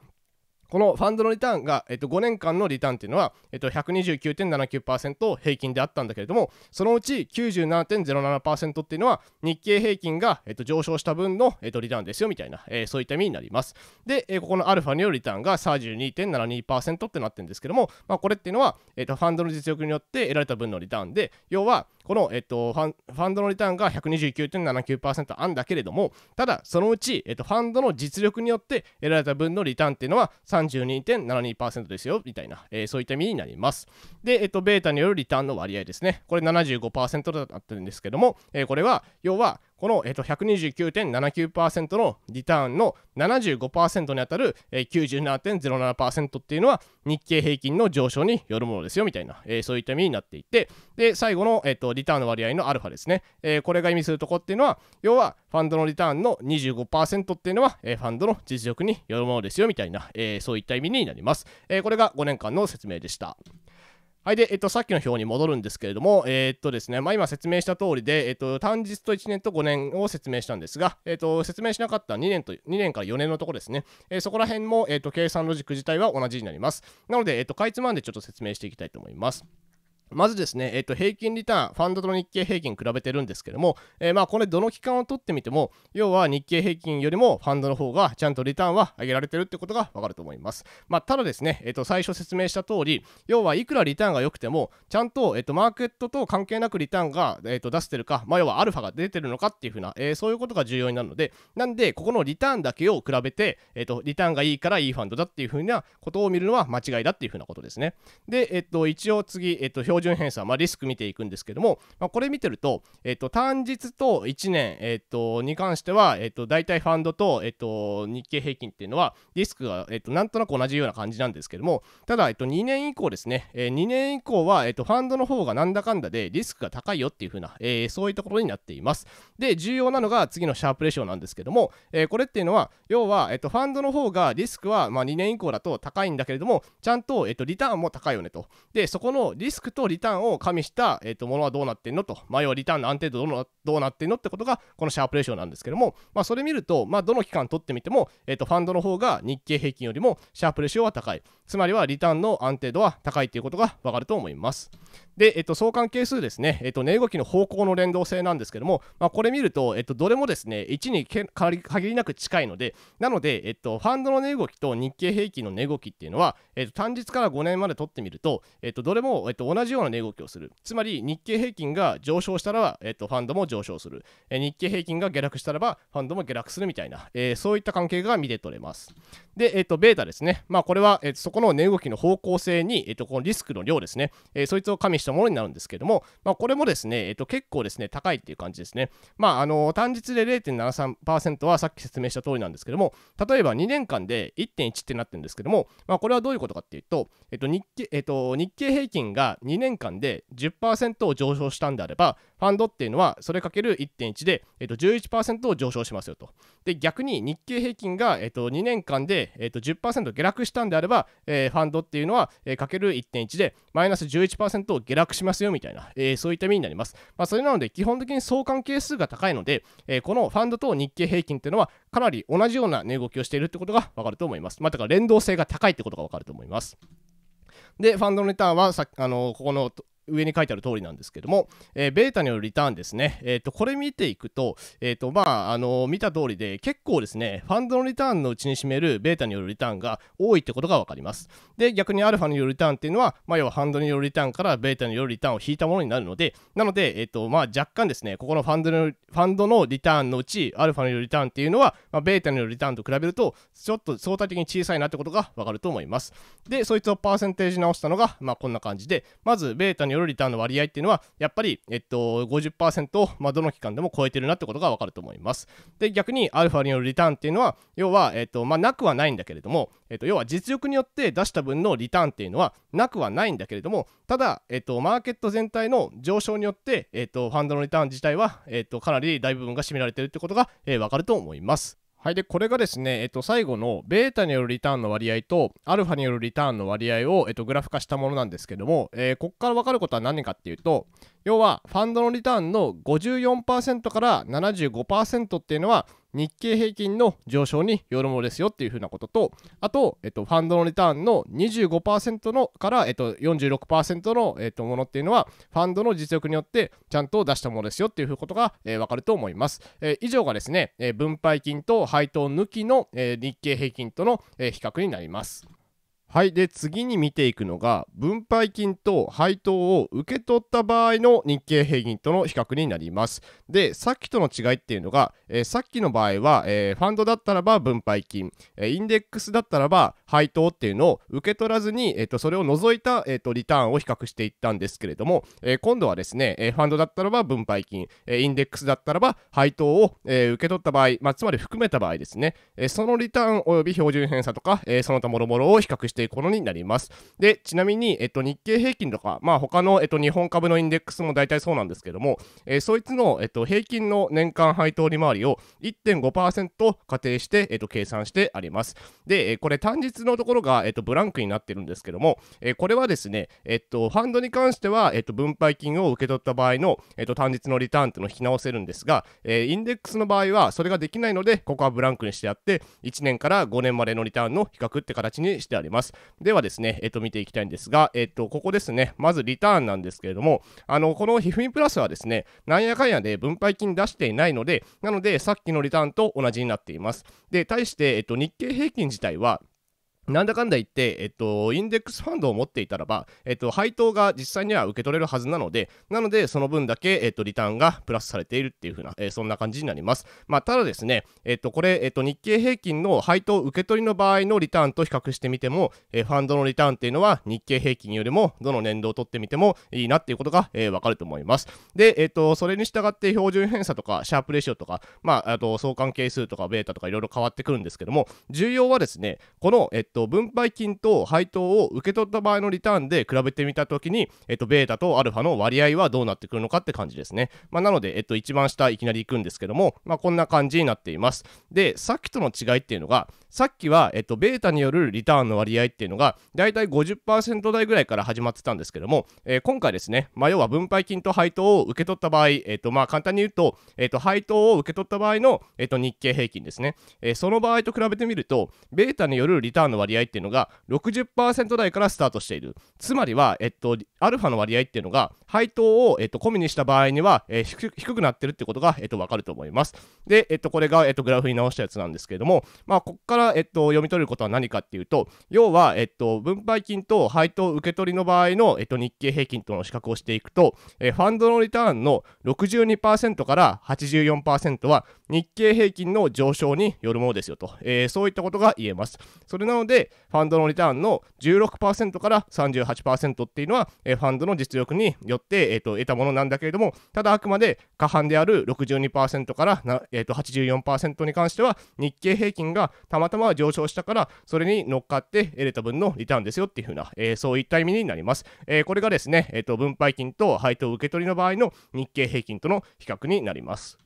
S1: このファンドのリターンが、えっと、5年間のリターンっていうのは、えっと、129.79%平均であったんだけれども、そのうち97.07%っていうのは、日経平均が、えっと、上昇した分の、えっと、リターンですよみたいな、えー、そういった意味になります。で、えー、ここのアルファによるリターンが32.72%ってなってるんですけども、まあ、これっていうのは、えっと、ファンドの実力によって得られた分のリターンで、要は、この、えっと、ファンファンドのリターンが129.79%あんだけれども、ただ、そのうち、えっと、ファンドの実力によって得られた分のリターンっていうのは32.72%ですよ、みたいな、えー、そういった意味になります。で、えっと、ベータによるリターンの割合ですね。これ75%だったんですけども、えー、これは、要は、この、えっと、129.79%のリターンの75%にあたる、えー、97.07%っていうのは日経平均の上昇によるものですよみたいな、えー、そういった意味になっていてで最後の、えっと、リターンの割合のアルファですね、えー、これが意味するとこっていうのは要はファンドのリターンの25%っていうのは、えー、ファンドの実力によるものですよみたいな、えー、そういった意味になります、えー、これが5年間の説明でした。はい。で、えっと、さっきの表に戻るんですけれども、えー、っとですね、まあ、今説明した通りで、えっと、単日と1年と5年を説明したんですが、えっと、説明しなかった2年と、2年から4年のところですね、えー、そこら辺も、えっと、計算ロジック自体は同じになります。なので、えっと、かいつまんでちょっと説明していきたいと思います。まずですね、えっと、平均リターン、ファンドと日経平均比べてるんですけども、えー、まあこれどの期間を取ってみても、要は日経平均よりもファンドの方がちゃんとリターンは上げられてるってことがわかると思います。まあただですね、えっと、最初説明した通り、要はいくらリターンが良くても、ちゃんと、えっと、マーケットと関係なくリターンが、えっと、出してるか、まあ要はアルファが出てるのかっていうふうな、えー、そういうことが重要になるので、なんで、ここのリターンだけを比べて、えっと、リターンがいいからいいファンドだっていうふうなことを見るのは間違いだっていうふうなことですね。で、えっと、一応次、えっと、標準偏差、まあリスク見ていくんですけども、まあ、これ見てると、えっ、と、単日と1年、えっ、と、に関しては、えっ、と、大体ファンドと、えっ、と、日経平均っていうのは、リスクが、えっ、と、なんとなく同じような感じなんですけども、ただ、えっ、と、2年以降ですね、えー、2年以降は、えっ、と、ファンドの方がなんだかんだでリスクが高いよっていう風な、えー、そういったことになっています。で、重要なのが次のシャープレシオなんですけども、えー、これっていうのは、要は、えっ、と、ファンドの方がリスクは、まあ、2年以降だと高いんだけれども、ちゃんと、えっ、と、リターンも高いよねと。で、そこのリスクとリターンを加味した、えっ、と、ものはどうなってんのと、まあ、要はリターンの安定度どうどうなってんのってことがこのシャープレーションなんですけども、まあ、それ見ると、まあ、どの期間取ってみても、えー、とファンドの方が日経平均よりもシャープレーションは高い。つまりはリターンの安定度は高いということがわかると思います。で、えっと、相関係数ですね、えっと、値動きの方向の連動性なんですけども、まあ、これ見ると、えっと、どれもですね、1に限りなく近いので、なので、えっと、ファンドの値動きと日経平均の値動きっていうのは、えっと、単日から5年まで取ってみると、えっと、どれも、えっと、同じようような値動きをする。つまり日経平均が上昇したら、えー、とファンドも上昇する、え、日経平均が下落したらばファンドも下落するみたいな、えー、そういった関係が見て取れます。で、えー、とベータですね。まあこれは、えー、とそこの値動きの方向性に、えー、とこのリスクの量ですね、えー、そいつを加味したものになるんですけども、まあ、これもですね、えー、と結構ですね高いっていう感じですね。まああの単日で0.73%はさっき説明した通りなんですけども例えば2年間で1.1ってなってるんですけども、まあ、これはどういうことかっていうと、えっと日経えっと、日経平均が2年年間で10%を上昇したんであれば、ファンドっていうのはそれかける1.1で、えっと、11%を上昇しますよと。で、逆に日経平均が、えっと、2年間で、えっと、10%下落したんであれば、えー、ファンドっていうのは、えー、かける1.1でマイナス11%を下落しますよみたいな、えー、そういった意味になります。まあ、それなので基本的に相関係数が高いので、えー、このファンドと日経平均っていうのはかなり同じような値動きをしているってことがわかると思います。まあ、だから連動性が高いってことがわかると思います。で、ファンドのリターンはさあのここの上に書いてある通りなんですけども、えー、ベータによるリターンですね、えーと、これ見ていくと,、えーとまあ、あの見た通りで結構ですねファンドのリターンのうちに占めるベータによるリターンが多いってことが分かります。で逆にアルファによるリターンっていうのは、まあ、要はファンドによるリターンからベータによるリターンを引いたものになるのでなので、えーとまあ、若干ですねここのファンドのファンドのリターンのうちアルファによるリターンっていうのは、まあ、ベータによるリターンと比べるとちょっと相対的に小さいなってことが分かると思います。でそいつをパーセンテージ直したのが、まあ、こんな感じでまずベータによるリターンの割合っていうのはやっぱり、えっと、50%を、まあ、どの期間でも超えてるなってことがわかると思います。で逆にアルファによるリターンっていうのは要は、えっとまあ、なくはないんだけれども、えっと、要は実力によって出した分のリターンっていうのはなくはないんだけれどもただ、えっと、マーケット全体の上昇によって、えっと、ファンドのリターン自体は、えっと、かなり大部分が占められてるってことがわ、えー、かると思います。はい、でこれがですね、えっと、最後のベータによるリターンの割合とアルファによるリターンの割合を、えっと、グラフ化したものなんですけども、えー、ここから分かることは何かっていうと要はファンドのリターンの54%から75%っていうのは日経平均の上昇によるものですよっていうふうなこととあと、えっと、ファンドのリターンの25%のから、えっと、46%の、えっと、ものっていうのはファンドの実力によってちゃんと出したものですよっていうことが、えー、分かると思います、えー、以上がですね、えー、分配金と配当抜きの、えー、日経平均との、えー、比較になります。はい。で次に見ていくのが分配金と配当を受け取った場合の日経平均との比較になります。でさっきとの違いっていうのが、えー、さっきの場合は、えー、ファンドだったらば分配金、えー、インデックスだったらば配当っていうのを受け取らずに、えーと、それを除いた、えーと、リターンを比較していったんですけれども、えー、今度はですね、え、ファンドだったらば分配金、え、インデックスだったらば配当を、え、受け取った場合、まあ、つまり含めた場合ですね、え、そのリターンおよび標準偏差とか、え、その他諸々を比較していくものになります。で、ちなみに、えっと、日経平均とか、まあ、他の、えっと、日本株のインデックスも大体そうなんですけども、えー、そいつの、えっと、平均の年間配当利回りを1.5%仮定して、えっと、計算してあります。で、えこれ単日のところが、えっと、ブランクになってるんですけども、えこれはですね、えっと、ファンドに関しては、えっと、分配金を受け取った場合の、えっと、単日のリターンっていうのを引き直せるんですが、えインデックスの場合はそれができないので、ここはブランクにしてあって、1年から5年までのリターンの比較って形にしてあります。ではですね、えっと、見ていきたいんですが、えっと、ここですね、まずリターンなんですけれども、あの、このひふみプラスはですね、なんやかんやで分配金出していないので、なので、さっきのリターンと同じになっています。で、対して、えっと、日経平均自体は、なんだかんだ言って、えっと、インデックスファンドを持っていたらば、えっと、配当が実際には受け取れるはずなので、なので、その分だけ、えっと、リターンがプラスされているっていう風な、えー、そんな感じになります。まあ、ただですね、えっと、これ、えっと、日経平均の配当受け取りの場合のリターンと比較してみても、えー、ファンドのリターンっていうのは日経平均よりもどの年度を取ってみてもいいなっていうことが、えー、わかると思います。で、えっと、それに従って標準偏差とか、シャープレシオとか、まあ、あと相関係数とか、ベータとかいろいろ変わってくるんですけども、重要はですね、この、えっと、と分配金と配当を受け取った場合のリターンで比べてみたときに、えっと、ベータとアルファの割合はどうなってくるのかって感じですね。まあ、なので、えっと、一番下いきなり行くんですけども、まあ、こんな感じになっています。で、さっきとの違いっていうのが、さっきは、えっと、ベータによるリターンの割合っていうのが、だいたい50%台ぐらいから始まってたんですけども、えー、今回ですね、まあ、要は分配金と配当を受け取った場合、えっと、まあ、簡単に言うと、えっと、配当を受け取った場合の、えっと、日経平均ですね、えー、その場合と比べてみると、ベータによるリターンの割合っていうのが60%台からスタートしている。つまりは、えっと、アルファの割合っていうのが配当を、えっと、込みにした場合には、えー、低くなってるってことが、えっと、分かると思います。で、えっと、これが、えっと、グラフに直したやつなんですけれどもまあここから、えっと、読み取ることは何かっていうと要は、えっと、分配金と配当受け取りの場合の、えっと、日経平均との比較をしていくと、え、ファンドのリターンの62%から84%は日経平均の上昇によるものですよと、えー、そういったことが言えます。それなので、ファンドのリターンの16%から38%っていうのは、え、ファンドの実力によって、えーと、得たものなんだけれども、ただあくまで過半である62%からな、えーと、84%に関しては、日経平均がたまたま上昇したから、それに乗っかって得れた分のリターンですよっていうふうな、えー、そういった意味になります。えー、これがですね、えーと、分配金と配当受け取りの場合の日経平均との比較になります。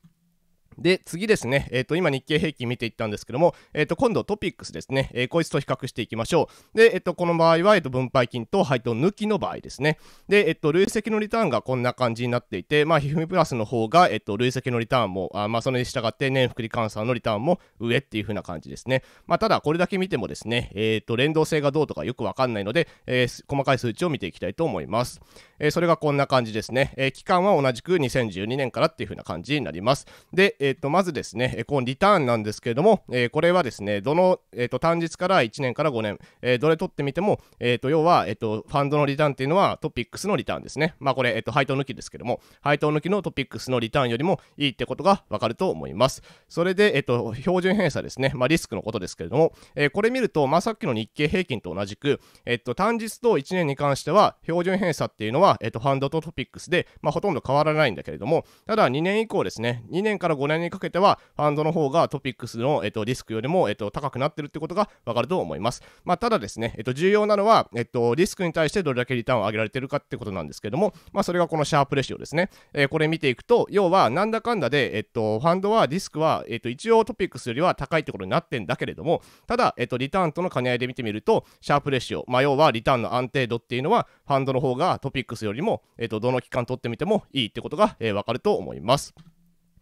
S1: で、次ですね、えー、と今日経平均見ていったんですけども、えー、と今度トピックスですね、えー、こいつと比較していきましょう。で、えー、とこの場合は、えー、と分配金と配当抜きの場合ですね。で、えー、と累積のリターンがこんな感じになっていて、まあ、ひふみプラスの方が、えー、と累積のリターンも、あまあ、それに従って年複利換算のリターンも上っていう風な感じですね。まあ、ただ、これだけ見てもですね、えー、と連動性がどうとかよくわかんないので、え、細かい数値を見ていきたいと思います。え、それがこんな感じですね。え、期間は同じく2012年からっていう風な感じになります。で、えー、とまずですね、えこのリターンなんですけれども、えこれはですね、どの、えー、と単日から1年から5年、えどれ取ってみても、えー、と要は、えー、とファンドのリターンっていうのはトピックスのリターンですね。まあこれ、えー、と配当抜きですけども、配当抜きのトピックスのリターンよりもいいってことがわかると思います。それで、えー、と標準偏差ですね、まあ、リスクのことですけれども、えこれ見ると、まあ、さっきの日経平均と同じく、えー、と単日と1年に関しては標準偏差っていうのは、えー、とファンドとトピックスで、まあ、ほとんど変わらないんだけれども、ただ2年以降ですね、2年から5年にかけてはファンドの方がトピックスの、えっと、リスクよりも、えっと、高くなってるってことがわかると思います。まあ、ただですね、えっと、重要なのは、えっと、リスクに対してどれだけリターンを上げられてるかってことなんですけども、まあ、それがこのシャープレシオですね。えー、これ見ていくと、要は、なんだかんだで、えっと、ファンドはリスクは、えっと、一応トピックスよりは高いってことになってんだけれども、ただ、えっと、リターンとの兼ね合いで見てみると、シャープレシオ、まあ、要はリターンの安定度っていうのは、ファンドの方がトピックスよりも、えっと、どの期間取ってみてもいいってことが、えー、わかると思います。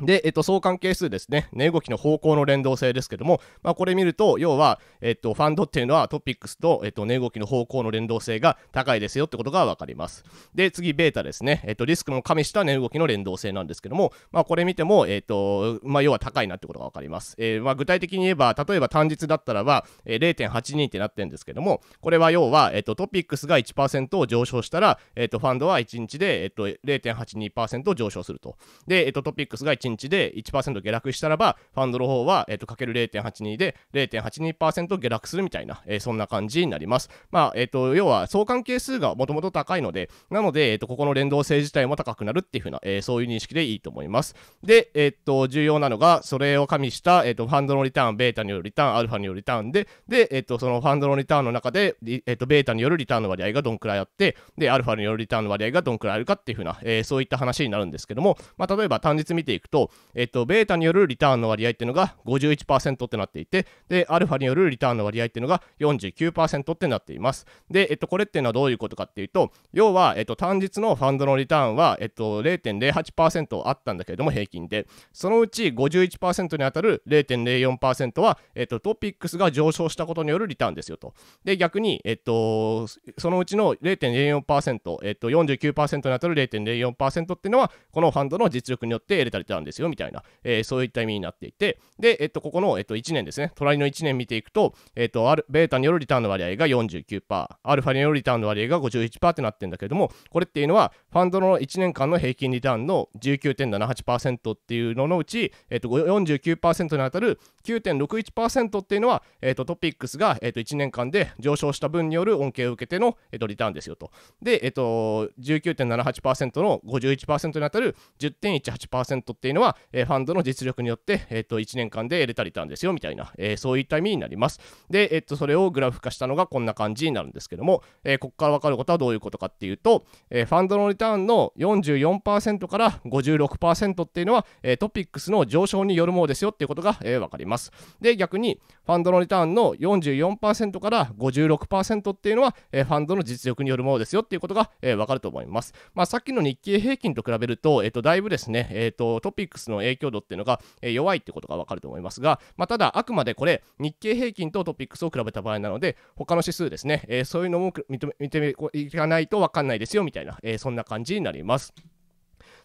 S1: で、えっと、相関係数ですね。値動きの方向の連動性ですけども、まあ、これ見ると、要は、えっと、ファンドっていうのはトピックスと、えっと、値動きの方向の連動性が高いですよってことがわかります。で、次、ベータですね。えっと、リスクも加味した値動きの連動性なんですけども、まあ、これ見ても、えっと、まあ、要は高いなってことがわかります。えー、まあ、具体的に言えば、例えば単日だったらば、え、0.82ってなってるんですけども、これは要は、えっと、トピックスが1%上昇したら、えっと、ファンドは1日で、えっと、0.82%上昇すると。で、えっと、トピックスが1日で1%下落したらば、ファンドの方は、えっ、ー、と、かける0.82で0.82%下落するみたいな、えー、そんな感じになります。まあ、えっ、ー、と、要は相関係数がもともと高いので、なので、えっ、と、ここの連動性自体も高くなるっていう風な、えそういう認識でいいと思います。で、えっと、重要なのが、それを加味した、えっと、ファンドのリターン、ベータによるリターン、アルファによるリターンで、で、えっと、そのファンドのリターンの中で、えっと、ベータによるリターンの割合がどんくらいあって、で、アルファによるリターンの割合がどんくらいあるかっていう風な、えそういった話になるんですけども、まあ、例えば単日見ていくと、えっと、ベータによるリターンの割合っていうのが51%ってなっていて、で、アルファによるリターンの割合っていうのが49%ってなっています。で、えっと、これっていうのはどういうことかっていうと、要は、えっと、単日のファンドのリターンは、えっと、0.08%あったんだけれども、平均で、そのうち51%に当たる0.04%は、えっと、トピックスが上昇したことによるリターンですよと。で、逆に、えっと、そのうちの0.04%、えっと、49%に当たる0.04%っていうのは、このファンドの実力によって得られたリターンですよ、みたいな、えー、そういった意味になっていて、で、えっと、ここの、えっと、1年ですね、隣の1年見ていくと、えっと、ベータによるリターンの割合が49%、アルファによるリターンの割合が51%ってなってるんだけれども、これっていうのは、ファンドの1年間の平均リターンの19.78%っていうののうち、えっと、49%に当たる9.61%っていうのは、えっと、トピックスが、えっと、1年間で上昇した分による恩恵を受けての、えっと、リターンですよと。で、えっと、19.78%の51%に当たる10.18%っていうのは、はえ、ファンドの実力によって、えっと、1年間で得れたリターンですよみたいな、え、そういった意味になります。で、えっと、それをグラフ化したのがこんな感じになるんですけども、え、ここから分かることはどういうことかっていうと、え、ファンドのリターンの44%から56%っていうのは、えー、トピックスの上昇によるものですよっていうことが、えー、分かります。で、逆に、ファンドのリターンの44%から56%っていうのは、え、ファンドの実力によるものですよっていうことが、えー、分かると思います。まあ、さっきの日経平均と比べると、えっ、と、だいぶですね、えっ、と、トピッピックスの影響度っていうのが、え、弱いってことがわかると思いますが、まあ、ただ、あくまでこれ、日経平均とトピックスを比べた場合なので、他の指数ですね、え、そういうのも見て見ていかないとわかんないですよみたいな、え、そんな感じになります。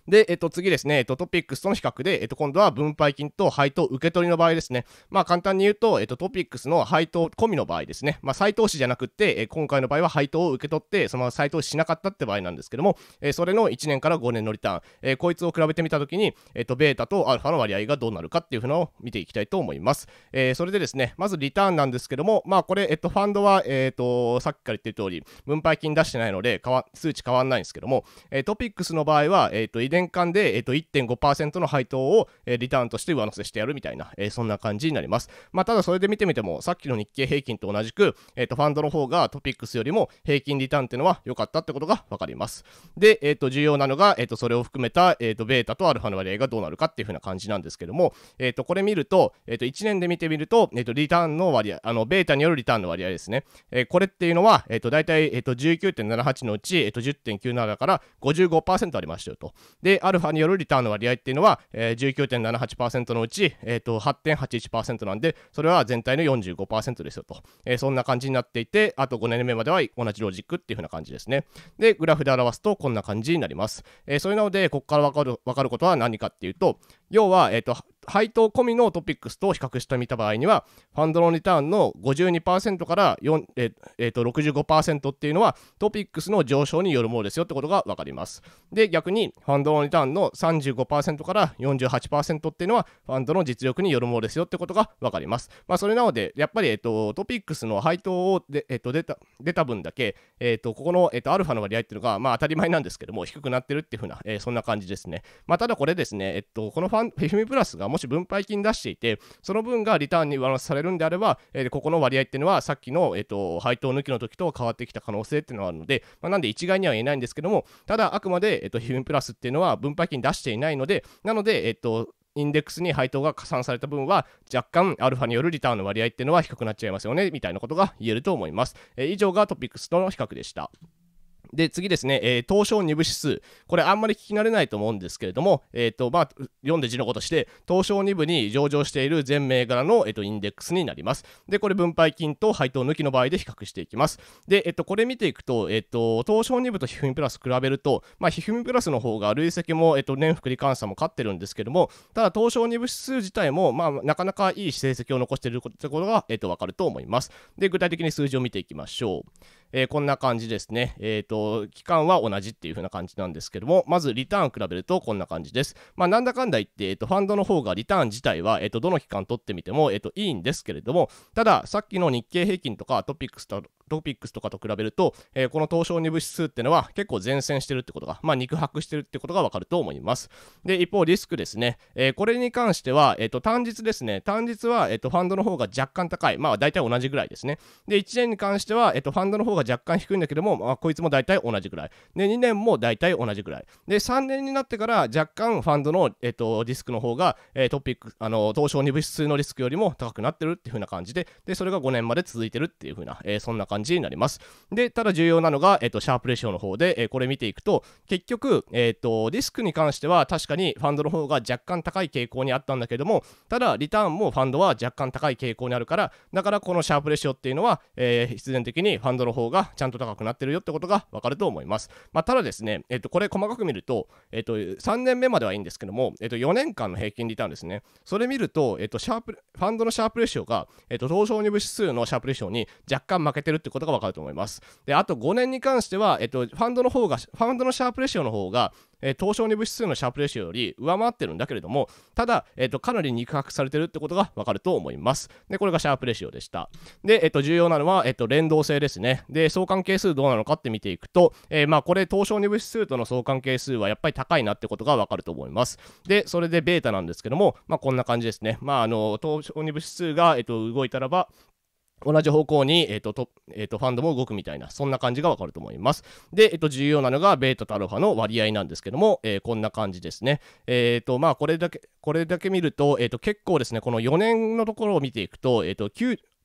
S1: で、えっと、次ですね、えっと、トピックスとの比較で、えっと、今度は分配金と配当受け取りの場合ですね。まあ、簡単に言うと、えっと、トピックスの配当込みの場合ですね。まあ、再投資じゃなくて、え今回の場合は配当を受け取って、そのまま再投資しなかったって場合なんですけども、えそれの1年から5年のリターン、えこいつを比べてみたときに、えっと、ベータとアルファの割合がどうなるかっていうのを見ていきたいと思います。えそれでですね、まずリターンなんですけども、まあ、これ、えっと、ファンドは、えっと、さっきから言ってる通り、分配金出してないので、数値変わんないんですけども、えトピックスの場合は、えっと、伝間で、えっと、1.5%の配当を、え、リターンとして上乗せしてやるみたいな、え、そんな感じになります。まあ、ただそれで見てみても、さっきの日経平均と同じく、えー、とファンドの方がトピックスよりも平均リターンっていうのは良かったってことが分かります。で、えー、と重要なのが、えー、とそれを含めた、えー、とベータとアルファの割合がどうなるかっていう風な感じなんですけども、えー、とこれ見ると、えー、と1年で見てみると、えー、とリターンの割合、あのベータによるリターンの割合ですね。え、これっていうのは、えー、と大体、えー、と19.78のうち、えー、と10.97から55%ありましたよと。で、アルファによるリターンの割合っていうのは、えー、19.78%のうち、えーと、8.81%なんで、それは全体の45%ですよと、えー、そんな感じになっていて、あと5年目までは同じロジックっていう風な感じですね。で、グラフで表すとこんな感じになります。えー、それなので、ここからわかる分かることは何かっていうと、要は、えーと配当込みのトピックスと比較してみた場合には、ファンドのリターンの52%から4、ええー、と65%っていうのはトピックスの上昇によるものですよってことが分かります。で、逆にファンドのリターンの35%から48%っていうのはファンドの実力によるものですよってことが分かります。まあ、それなので、やっぱり、えー、とトピックスの配当をで、えー、と出た出た分だけ、えー、とここの、えー、とアルファの割合っていうのが、まあ、当たり前なんですけども、低くなってるっていうふうな、えー、そんな感じですね。まあ、ただこれですね、えっと、このファン、フィフミプラスがもし分配金出していて、その分がリターンに上乗せされるんであれば、えー、ここの割合っていうのは、さっきの、えーと、配当抜きの時と変わってきた可能性っていうのがあるので、まあ、なんで一概には言えないんですけども、ただ、あくまで、えーと、ヒューンプラスっていうのは分配金出していないので、なので、えっ、ー、と、インデックスに配当が加算された分は若干アルファによるリターンの割合っていうのは低くなっちゃいますよねみたいなことが言えると思います。えー、以上がトピックスとの比較でした。で、次ですね、え、東証2部指数。これあんまり聞き慣れないと思うんですけれども、えっ、ー、と、まあ、読んで字のことして、東証2部に上場している全銘柄の、えーと、インデックスになります。で、これ分配金と配当抜きの場合で比較していきます。で、えっ、ー、と、これ見ていくと、えっ、と、東証2部とヒフミプラス比べると、まあ、ヒフミプラスの方が累積も、えっ、と、年複利換算も勝ってるんですけども、ただ、東証2部指数自体も、まあ、なかなかいい成績を残していることが、えっ、と、わかると思います。で、具体的に数字を見ていきましょう。えー、こんな感じですね。えっ、ー、と、期間は同じっていう風な感じなんですけども、まずリターン比べるとこんな感じです。まあ、なんだかんだ言って、えっ、ー、と、ファンドの方がリターン自体は、えっ、と、どの期間取ってみても、えっ、と、いいんですけれども、ただ、さっきの日経平均とかトピックスとトピックスとかと比べると、えー、この東証2部指数っていうのは結構前線してるってことが、まあ、肉薄してるってことがわかると思います。で、一方、リスクですね。えー、これに関しては、えっ、ー、と、単日ですね。単日は、えっ、と、ファンドの方が若干高い。まあ、大体同じぐらいですね。で、1年に関しては、えっ、と、ファンドの方が若干低いんだけども、まあ、こいつも大体同じぐらい。で、2年も大体同じぐらい。で、3年になってから若干ファンドの、えっ、と、リスクの方が、えトピック、あの、東証2部指数のリスクよりも高くなってるっていう風な感じで、で、それが5年まで続いてるっていう風な、えそんな感じになります。で、ただ重要なのが、えっ、と、シャープレシオの方で、えー、これ見ていくと、結局、えっ、と、リスクに関しては確かにファンドの方が若干高い傾向にあったんだけども、ただ、リターンもファンドは若干高い傾向にあるから、だからこのシャープレシオっていうのは、えー、必然的にファンドの方ががちゃんと高くなってるよってことがわかると思います。まあ、ただですね、えっ、と、これ細かく見ると、えっ、と、3年目まではいいんですけども、えっ、と、4年間の平均リターンですね。それ見ると、えっ、と、シャープ、ファンドのシャープレシオが、えっ、と、東証2部指数のシャープレシオに若干負けてるってことがわかると思います。で、あと5年に関しては、えっと、ファンドの方が、ファンドのシャープレシオの方が、えー、東証2部指数のシャープレシオより上回ってるんだけれども、ただ、えーと、かなり肉薄されてるってことがわかると思います。で、これがシャープレシオでした。で、えっ、ー、と、重要なのは、えっ、ー、と、連動性ですね。で、相関係数どうなのかって見ていくと、えまあ、これ、東証2部指数との相関係数はやっぱり高いなってことがわかると思います。で、それでベータなんですけども、まあ、こんな感じですね。まあ、あの、東証2部指数が、えっ、と、動いたらば、同じ方向に、えーととえーと、ファンドも動くみたいな、そんな感じがわかると思います。で、えーと、重要なのが、ベータとアロファの割合なんですけども、え、こんな感じですね。えっ、と、まあ、これだけ、これだけ見ると、えーと、結構ですね、この4年のところを見ていくと、えーと、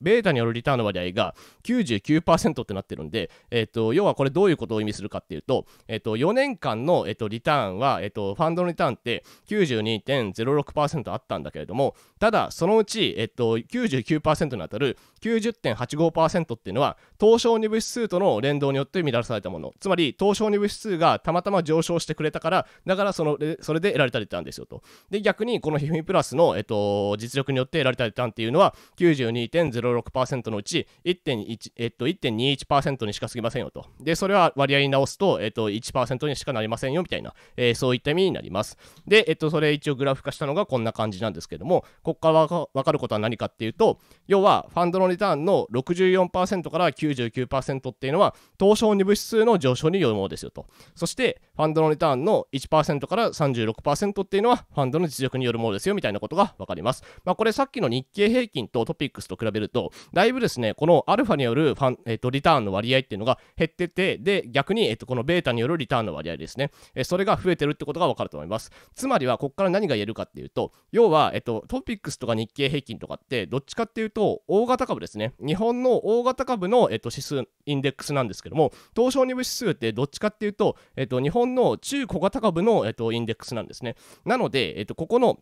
S1: ベータによるリターンの割合が99%ってなってるんで、えっと、要はこれどういうことを意味するかっていうと、えっと、4年間の、えっと、リターンは、えっと、ファンドのリターンって92.06%あったんだけれども、ただ、そのうち、えっと、99%に当たる90.85%っていうのは、東証2部指数との連動によって生み出されたもの。つまり、東証2部指数がたまたま上昇してくれたから、だからその、それで得られたリターンですよと。で、逆に、このヒフミプラスの、えっと、実力によって得られたリターンっていうのは、92.06%のうち1.1、えっと、1.21%にしか過ぎませんよと。で、それは割合に直すと、えっと、1%にしかなりませんよみたいな、えー、そういった意味になります。で、えっと、それ一応グラフ化したのがこんな感じなんですけども、ここから分かることは何かっていうと、要は、ファンドのリターンの64%から99%っていうのは、東証2部指数の上昇によるものですよと。そして、ファンドのリターンの1%から36%っていうのは、ファンドの実力によるものですよみたいなことが分かります。まあ、これさっきの日経平均とトピックスと比べると、とだいぶですね、このアルファによるファン、えー、とリターンの割合っていうのが減ってて、で、逆に、えー、とこのベータによるリターンの割合ですね、え、それが増えてるってことが分かると思います。つまりは、ここから何が言えるかっていうと、要は、えー、とトピックスとか日経平均とかって、どっちかっていうと、大型株ですね、日本の大型株の、えー、と指数、インデックスなんですけども、東証2部指数ってどっちかっていうと、えー、と日本の中小型株の、えー、とインデックスなんですね。なので、えー、とここの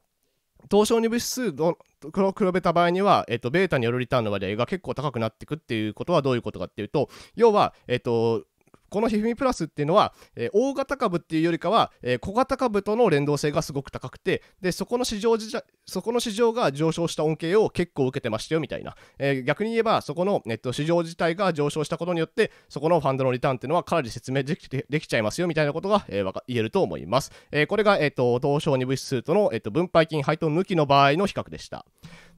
S1: 東証2部指数と比べた場合には、えっと、ベータによるリターンの割合が結構高くなっていくっていうことはどういうことかっていうと、要は、えっと、このひふみプラスっていうのは、えー、大型株っていうよりかは、えー、小型株との連動性がすごく高くてでそこの市場そこの市場が上昇した恩恵を結構受けてましたよみたいな、えー、逆に言えばそこの、えっと、市場自体が上昇したことによってそこのファンドのリターンっていうのはかなり説明できてできちゃいますよみたいなことが、えー、言えると思います、えー、これが、えっと、東証2部指数との、えっと、分配金配当抜きの場合の比較でした。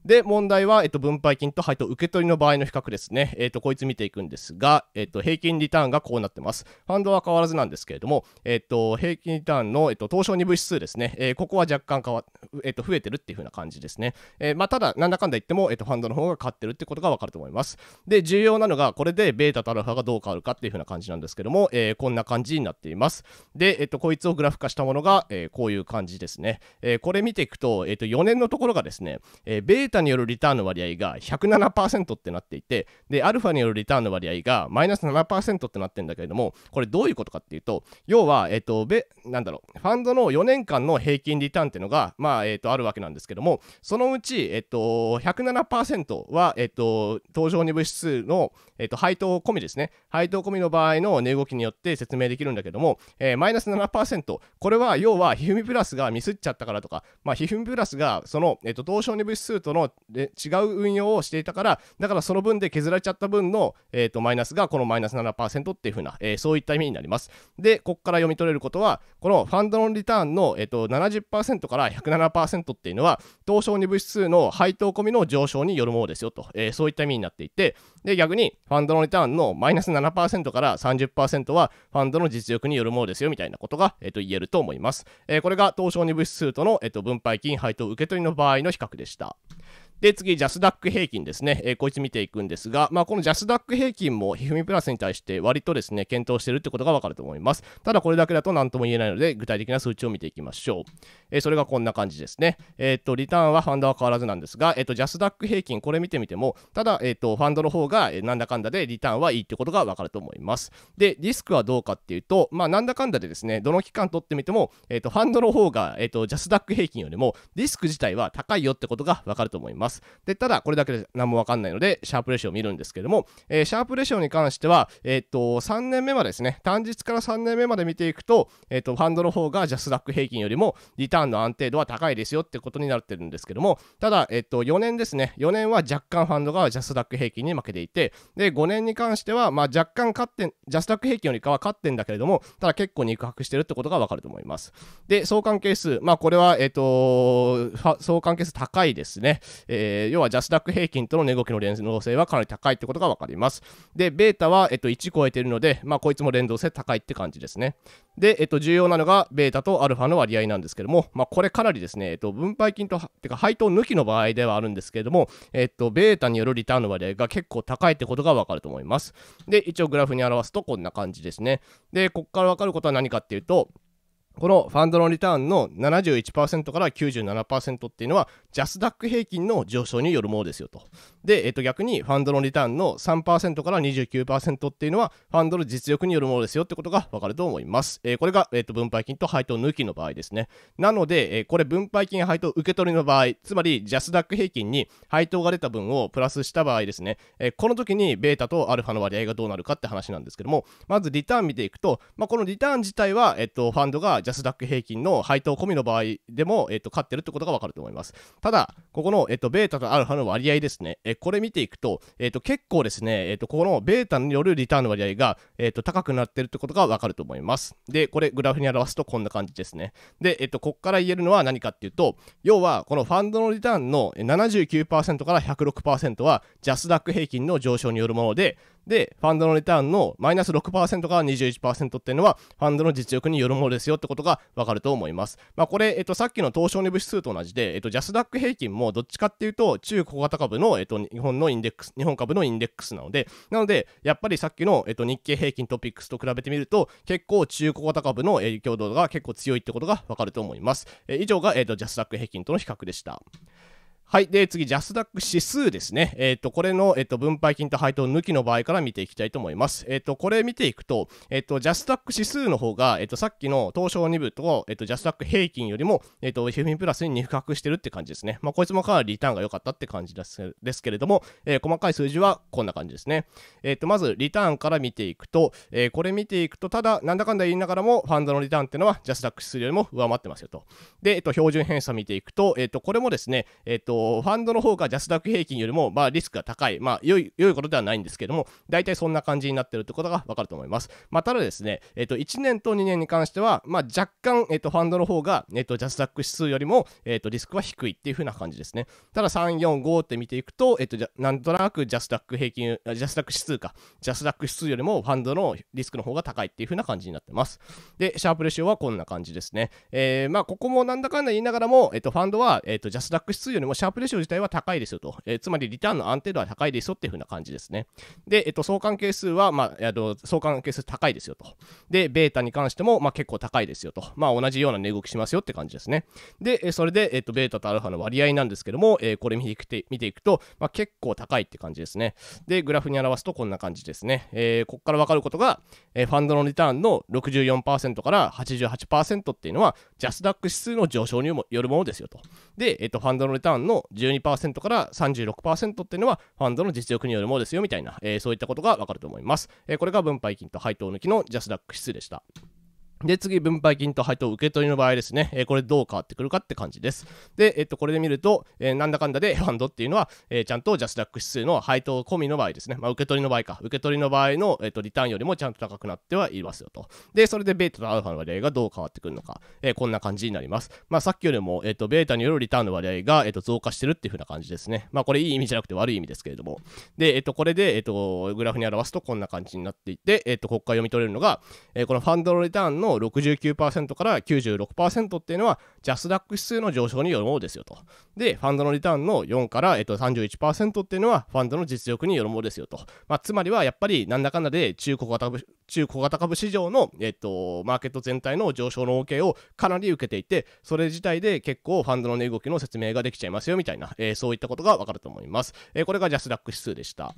S1: で、問題は、えっと、分配金と配当受け取りの場合の比較ですね。えっと、こいつ見ていくんですが、えっと、平均リターンがこうなってます。ファンドは変わらずなんですけれども、えっと、平均リターンの、えっと、東証2部指数ですね。えー、ここは若干変わ、えっと、増えてるっていう風な感じですね。えー、まあ、ただ、なんだかんだ言っても、えっと、ファンドの方が勝ってるってことがわかると思います。で、重要なのが、これでベータとアルファがどう変わるかっていう風な感じなんですけども、えー、こんな感じになっています。で、えっと、こいつをグラフ化したものが、え、こういう感じですね。え、これ見ていくと、えっと、4年のところがですね、え、ベータタによるリターンの割合が107%ってなっていてでアルファによるリターンの割合がマイナス7%ってなってるんだけれどもこれどういうことかっていうと要はえっ、とべなんだろうファンドの4年間の平均リターンっていうのがまあえっ、とあるわけなんですけどもそのうちえっ、と107%はえっ、と登場2部指数のえっ、と配当込みですね。配当込みの場合の値動きによって説明できるんだけども、え、マイナス7%これは要はひふみプラスがミスっちゃったからとかまあひふみプラスがそのえっ、と東証2部指数との違う運用をしていたからだからその分で削られちゃった分の、えーと、マイナスがこのマイナス7%っていう風な、えー、そういった意味になります。でここから読み取れることはこのファンドのリターンの、えーと、70%から107%っていうのは東証2部指数の配当込みの上昇によるものですよと、えー、そういった意味になっていて。で逆にファンドのリターンのマイナス7%から30%はファンドの実力によるものですよみたいなことが、えー、と言えると思います、えー、これが東証2部指数との、えー、と分配金配当受け取りの場合の比較でした。で、次、ジャスダック平均ですね。えー、こいつ見ていくんですが、まあ、このジャスダック平均も、ひふみプラスに対して割とですね、検討してるってことがわかると思います。ただ、これだけだと何とも言えないので、具体的な数値を見ていきましょう。えー、それがこんな感じですね。えっ、ー、と、リターンはファンドは変わらずなんですが、えっ、と、ジャスダック平均、これ見てみても、ただ、えっ、と、ファンドの方が、なんだかんだでリターンはいいってことがわかると思います。で、リスクはどうかっていうと、まあ、なんだかんだでですね、どの期間取ってみても、えっ、と、ファンドの方が、えっ、と、ジャスダック平均よりも、リスク自体は高いよってことがわかると思います。で、ただ、これだけで何もわかんないので、シャープレシオを見るんですけども、えー、シャープレシオに関しては、えー、っと、3年目までですね、単日から3年目まで見ていくと、えー、っと、ファンドの方がジャスダック平均よりも、リターンの安定度は高いですよってことになってるんですけども、ただ、えっと、4年ですね、4年は若干ファンドがジャスダック平均に負けていて、で、5年に関しては、まあ、若干勝ってジャスダック平均よりかは勝ってんだけれども、ただ結構肉薄してるってことがわかると思います。で、相関係数、まあ、これは、えっと、相関係数高いですね。え、ー要はジャスダック平均との値動きの連動性はかなり高いってことが分かります。で、ベータは、えっと、1超えてるので、まあ、こいつも連動性高いって感じですね。で、えっと、重要なのが、ベータとアルファの割合なんですけども、まあ、これかなりですね、えっと、分配金と、てか、配当抜きの場合ではあるんですけれども、えっと、ベータによるリターンの割合が結構高いってことが分かると思います。で、一応グラフに表すとこんな感じですね。で、ここから分かることは何かっていうと、このファンドのリターンの71%から97%っていうのはジャスダック平均の上昇によるものですよと。で、えっと、逆にファンドのリターンの3%から29%っていうのは、ファンドの実力によるものですよってことがわかると思います。えー、これが、えっと、分配金と配当抜きの場合ですね。なので、えー、これ分配金配当受け取りの場合、つまりジャスダック平均に配当が出た分をプラスした場合ですね、えー、この時にベータとアルファの割合がどうなるかって話なんですけども、まずリターン見ていくと、まあ、このリターン自体は、えっと、ファンドがジャスダック平均の配当込みの場合でも、えっと、勝ってるってことがわかると思います。ただ、ここの、えっと、ベータとアルファの割合ですね、えこれ見ていくと、えっと、結構ですね、えっと、ここのベータによるリターンの割合が、えっと、高くなってるってことがわかると思います。で、これグラフに表すとこんな感じですね。で、えっと、こっから言えるのは何かっていうと、要は、このファンドのリターンの79%から106%は、ジャスダック平均の上昇によるもので、で、ファンドのリターンのマイナス6%から21%っていうのは、ファンドの実力によるものですよってことがわかると思います。まあ、これ、えっと、さっきの東証2部指数と同じで、えっと、ジャスダック平均もどっちかっていうと、中小型株の、えっと、日本のインデックス、日本株のインデックスなので、なので、やっぱりさっきの、えっと、日経平均トピックスと比べてみると、結構中小型株の影響度が結構強いってことがわかると思います。え以上が、えっと、ジャスダック平均との比較でした。はい。で、次、ジャスダック指数ですね。えっ、ー、と、これの、えっ、ー、と、分配金と配当抜きの場合から見ていきたいと思います。えっ、ー、と、これ見ていくと、えっ、と、ジャスダック指数の方が、えっ、と、さっきの東証2部と、えっ、と、ジャスダック平均よりも、えっ、と、フミプラスに2深してるって感じですね。まあ、こいつもかなりリターンが良かったって感じですですけれども、え細かい数字はこんな感じですね。えっ、と、まず、リターンから見ていくと、えこれ見ていくと、ただ、なんだかんだ言いながらも、ファンドのリターンっていうのは、ジャスダック指数よりも上回ってますよと。で、えっ、と、標準偏差見ていくと、えっ、と、これもですね、えっ、と、ファンドの方がジャスダック平均よりも、まあ、リスクが高い、まあ、良い、良いことではないんですけども、大体そんな感じになってるってことがわかると思います。まあ、ただですね、えっ、と、1年と2年に関しては、まあ、若干、えっ、と、ファンドの方が、えっ、と、ジャスダック指数よりも、えっ、と、リスクは低いっていう風な感じですね。ただ、3、4、5って見ていくと、えっ、と、なんとなくジャスダック平均、ジャスダック指数か、ジャスダック指数よりもファンドのリスクの方が高いっていう風な感じになってます。で、シャープレシオはこんな感じですね。えー、まあ、ここもなんだかんだ言いながらも、えっ、と、ファンドは、えっ、と、ジャスダック指数よりもシャーププレシオ自体は高いですよと。えー、つまり、リターンの安定度は高いですよっていう風な感じですね。で、えっと、相関係数は、まあ、あの相関係数高いですよと。で、ベータに関しても、まあ、結構高いですよと。まあ、同じような値動きしますよって感じですね。で、それで、えっと、ベータとアルファの割合なんですけども、えー、これ見ていくて見ていくと、まあ、結構高いって感じですね。で、グラフに表すとこんな感じですね。えー、ここから分かることが、えー、ファンドのリターンの64%から88%っていうのは、ジャスダック指数の上昇によるものですよと。で、えっと、ファンドのリターンの12%から36%っていうのは、ファンドの実力によるものですよみたいな、えー、そういったことがわかると思います。えー、これが分配金と配当抜きのジャスダック指数でした。で、次、分配金と配当受け取りの場合ですね、えー、これどう変わってくるかって感じです。で、えっと、これで見ると、えー、なんだかんだでファンドっていうのは、えー、ちゃんとジャスダック指数の配当込みの場合ですね、まあ、受け取りの場合か、受け取りの場合の、えっと、リターンよりもちゃんと高くなってはいますよと。で、それでベータとアルファの割合がどう変わってくるのか、えこんな感じになります。まあ、さっきよりも、えっと、ベータによるリターンの割合が、えっと、増加してるっていう風な感じですね。まあ、これいい意味じゃなくて悪い意味ですけれども。で、えっと、これで、えっと、グラフに表すとこんな感じになっていて、えっと、ここから読み取れるのが、えこのファンドのリターンの69% 96%から96%っていうのは、ジャスダック指数の上昇によるものですよと。で、ファンドのリターンの4から、えっと、31%っていうのは、ファンドの実力によるものですよと。まあ、つまりは、やっぱり、なんだかんだで中小型株、中小型株市場の、えっと、マーケット全体の上昇の恩恵をかなり受けていて、それ自体で結構ファンドの値動きの説明ができちゃいますよみたいな、えー、そういったことがわかると思います。えー、これがジャスダック指数でした。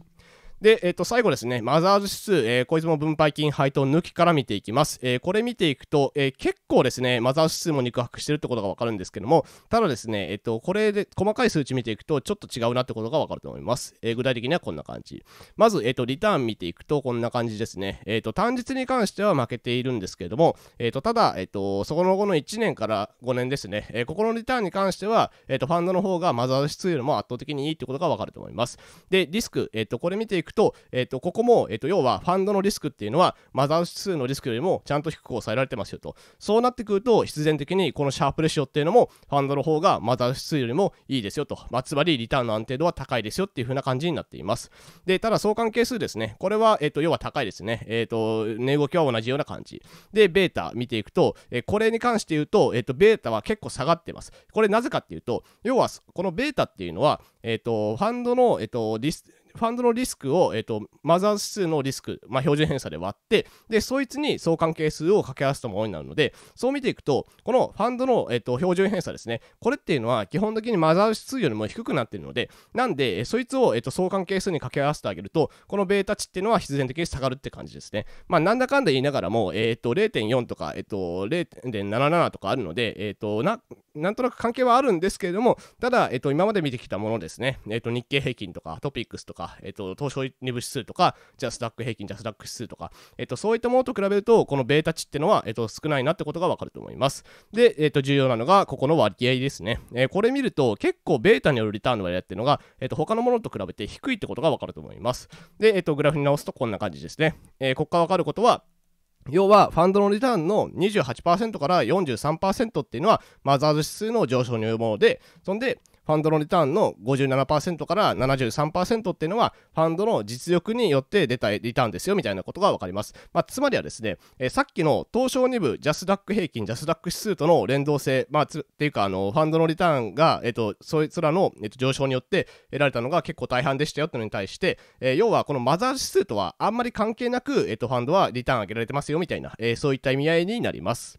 S1: で、えっ、と、最後ですね、マザーズ指数、えー、こいつも分配金配当抜きから見ていきます。えー、これ見ていくと、え結構ですね、マザーズ指数も肉薄してるってことがわかるんですけども、ただですね、えっ、と、これで細かい数値見ていくと、ちょっと違うなってことがわかると思います。え具体的にはこんな感じ。まず、えっ、と、リターン見ていくと、こんな感じですね。えっ、と、単日に関しては負けているんですけども、えっ、と、ただ、えっ、と、そこの後の1年から5年ですね、えここのリターンに関しては、えっ、と、ファンドの方がマザーズ指数よりも圧倒的にいいってことがわかると思います。で、リスク、えっ、と、これ見ていくと、えっ、と、ここも、えっと、要はファンドのリスクっていうのはマザー指数のリスクよりもちゃんと低く抑えられてますよと。そうなってくると必然的にこのシャープレシオっていうのもファンドの方がマザー指数よりもいいですよと、まあ、つまりリターンの安定度は高いですよっていう風な感じになっています。でただ相関係数ですね。これは、えっと、要は高いですね。えっと値動きは同じような感じ。でベータ見ていくと、えこれに関して言うと、えっと、ベータは結構下がってます。これなぜかっていうと要はこのベータっていうのは、えっと、ファンドの、えっと、リスファンドのリスクを、えーと、マザー指数のリスク、まあ、標準偏差で割ってでそいつに相関係数を掛け合わせたものになるのでそう見ていくとこのファンドの、えーと、標準偏差ですねこれっていうのは基本的にマザー指数よりも低くなっているのでなんで、えそいつを、えーと、相関係数に掛け合わせてあげるとこのベータ値っていうのは必然的に下がるって感じですね。まあなんだかんだ言いながらも、えー、と0.4とか、えー、と0.77とかあるので、えー、とななんとなく関係はあるんですけれどもただ、えー、と今まで見てきたものですね、えー、と日経平均とかトピックスとか、えー、と東証2部指数とかじゃあスタック平均じゃあスタック指数とか、えー、とそういったものと比べるとこのベータ値ってのは、えー、と少ないなってことがわかると思います。で、えー、と重要なのがここの割合ですね、えー、これ見ると結構ベータによるリターンの割合っていうのが、えー、と他のものと比べて低いってことがわかると思います。で、えー、とグラフに直すとこんな感じですね、えー、ここからわかることは要はファンドのリターンの28%から43%っていうのはマザーズ指数の上昇によるものでそんでファンドのリターンの57%から73%っていうのはファンドの実力によって出たリターンですよみたいなことが分かります、まあ、つまりはですね、えー、さっきの東証2部ジャスダック平均ジャスダック指数との連動性、まあ、つっていうかあのファンドのリターンが、えーと、そいつらの、えーと、上昇によって得られたのが結構大半でしたよっていうのに対して、えー、要はこのマザー指数とはあんまり関係なく、えーと、ファンドはリターン上げられてますよみたいな、えー、そういった意味合いになります。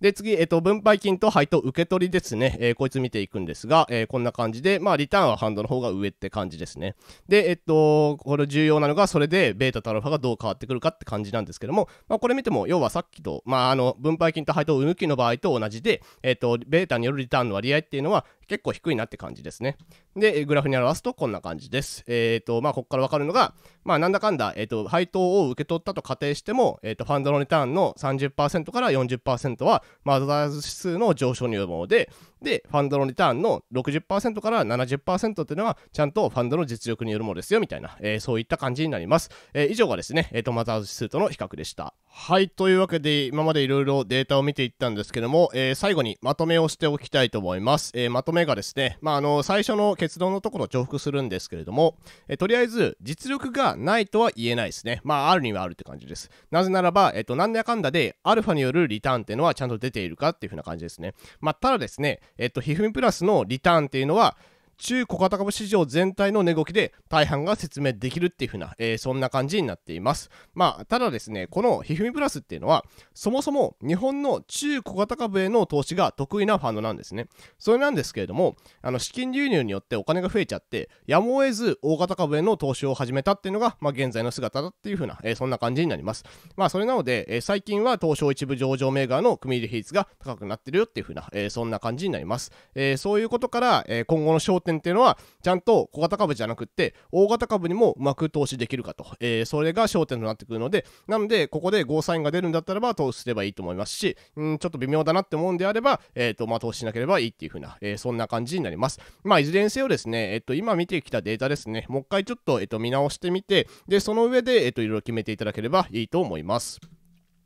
S1: で、次、えっと、分配金と配当受け取りですね。えー、こいつ見ていくんですが、えー、こんな感じで、まあ、リターンはハンドの方が上って感じですね。で、えっと、これ重要なのが、それで、ベータとアルファがどう変わってくるかって感じなんですけども、まあ、これ見ても、要はさっきと、まあ、あの、分配金と配当抜きの場合と同じで、えっと、ベータによるリターンの割合っていうのは、結構低いなって感じですね。で、グラフに表すとこんな感じです。えっ、ー、と、まあ、ここからわかるのが、まあ、なんだかんだ、えっ、ー、と、配当を受け取ったと仮定しても、えっ、ー、と、ファンドのリターンの30%から40%は、マザーズ指数の上昇によるもので、で、ファンドのリターンの60%から70%っていうのは、ちゃんとファンドの実力によるものですよ、みたいな、えー、そういった感じになります。えー、以上がですね、えっ、ー、と、マザーズ指数との比較でした。はい、というわけで、今までいろいろデータを見ていったんですけども、えー、最後にまとめをしておきたいと思います。えー、まとめがですね、まあ、あの、最初の結論のところ重複するんですけれども、えー、とりあえず、実力がないとは言えないですね。まあ、あるにはあるって感じです。なぜならば、えっ、と、なんだかんだで、アルファによるリターンっていうのはちゃんと出ているかっていう風な感じですね。まあ、ただですね、えっ、と、ひふみプラスのリターンっていうのは、中小型株市場全体の値動きで大半が説明できるっていう風な、えー、そんな感じになっています。まあ、ただですね、このひふみプラスっていうのは、そもそも日本の中小型株への投資が得意なファンドなんですね。それなんですけれども、あの資金流入によってお金が増えちゃって、やむを得ず大型株への投資を始めたっていうのが、まあ、現在の姿だっていう風な、えー、そんな感じになります。まあ、それなので、えー、最近は東証一部上場銘柄の組入れ比率が高くなってるよっていう風な、えー、そんな感じになります。えそういうことから、え今後の焦点点っていうのは、ちゃんと小型株じゃなくって大型株にもうまく投資できるかと、えー、それが焦点となってくるのでなのでここでゴーサインが出るんだったらば投資すればいいと思いますしんちょっと微妙だなって思うんであれば、えーとまあ、投資しなければいいっていう風な、えー、そんな感じになります。まあいずれにせよですね、えっ、ー、と今見てきたデータですねもう一回ちょっと,、えーと、見直してみてでその上で、えーと、といろいろ決めていただければいいと思います。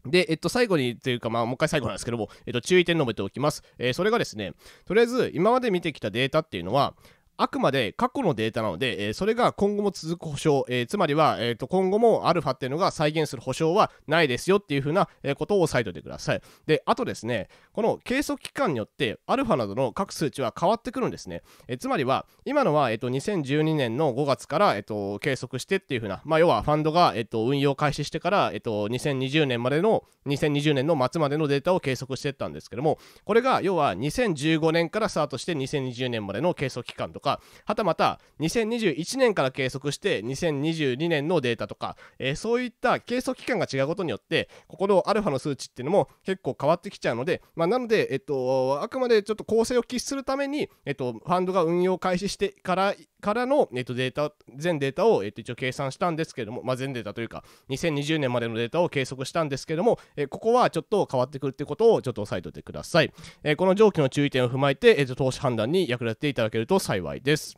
S1: で、えっと、最後にというか、まあ、もう一回最後なんですけども、えっと、注意点述べておきます。えー、それがですね、とりあえず、今まで見てきたデータっていうのは、あくまで過去のデータなので、えー、それが今後も続く保証、えー、つまりは、えー、と今後もアルファっていうのが再現する保証はないですよっていうふうな、ことを押さえておいてください。で、あとですね、この計測期間によってアルファなどの各数値は変わってくるんですね。えつまりは、今のは、えー、と2012年の5月から、えー、と計測してっていうふうな、まあ、要はファンドが、えー、と運用開始してから、えー、と2020年までの2020年の末までのデータを計測していったんですけども、これが要は2015年からスタートして2020年までの計測期間とか、はたまた2021年から計測して2022年のデータとか、えー、そういった計測期間が違うことによってここのアルファの数値っていうのも結構変わってきちゃうので、まあ、なので、えっと、あくまでちょっと構成を喫するために、えっと、ファンドが運用開始してからからの、えっと、データ全データを、えっと、一応計算したんですけども、まあ、全データというか2020年までのデータを計測したんですけども、えここはちょっと変わってくるってことをちょっと押さえておいてください、えこの上記の注意点を踏まえて、えっと、投資判断に役立てていただけると幸いです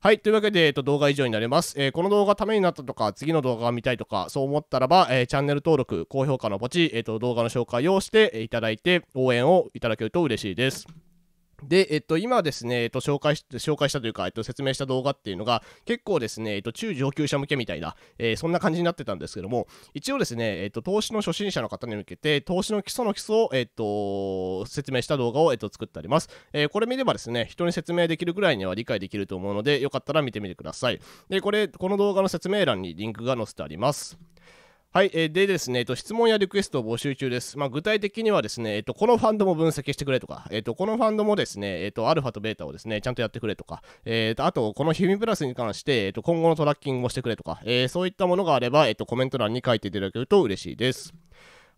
S1: はい。というわけで、えっと、動画以上になります。えー、この動画ためになったとか、次の動画が見たいとか、そう思ったらば、えー、チャンネル登録、高評価のポチ、えっと、動画の紹介をしていただいて、応援をいただけると嬉しいです。で、えっと、今ですね、えっと、紹介し紹介したというか、えっと、説明した動画っていうのが、結構ですね、えっと、中上級者向けみたいな、えー、そんな感じになってたんですけども、一応ですね、えっと、投資の初心者の方に向けて、投資の基礎の基礎を、えっと、説明した動画を、えっと、作ってあります。えー、これ見ればですね、人に説明できるぐらいには理解できると思うので、よかったら見てみてください。で、これ、この動画の説明欄にリンクが載せてあります。はい、えー、でですね、えっと、質問やリクエストを募集中です。まあ、具体的にはですね、えっと、このファンドも分析してくれとか、えっと、このファンドもですね、えっと、アルファとベータをですね、ちゃんとやってくれとか、えっと、あと、このヒュミプラスに関して、えっと、今後のトラッキングをしてくれとか、えー、そういったものがあれば、えっと、コメント欄に書いていただけると嬉しいです。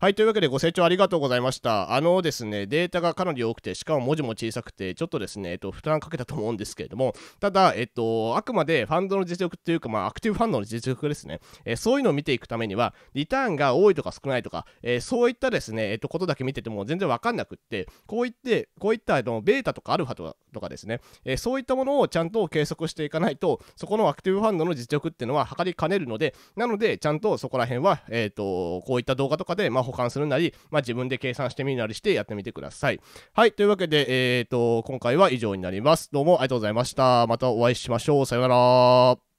S1: はい、というわけでご清聴ありがとうございました。あのですね、データがかなり多くて、しかも文字も小さくて、ちょっとですね、えっと、負担かけたと思うんですけれども、ただ、えっと、あくまでファンドの実力っていうか、まあ、アクティブファンドの実力ですね、えー、そういうのを見ていくためには、リターンが多いとか少ないとか、えー、そういったですね、えっと、ことだけ見てても全然わかんなくって、こういって、こういったあのベータとかアルファとかとかですね、えー、そういったものをちゃんと計測していかないと、そこのアクティブファンドの実力っていうのは測りかねるので、なので、ちゃんとそこら辺は、えっと、こういった動画とかで、まあ、保管するなり、まあ、自分で計算してみるなりしてやってみてください。はい、というわけで、えーと、今回は以上になります。どうもありがとうございました。またお会いしましょう。さようなら。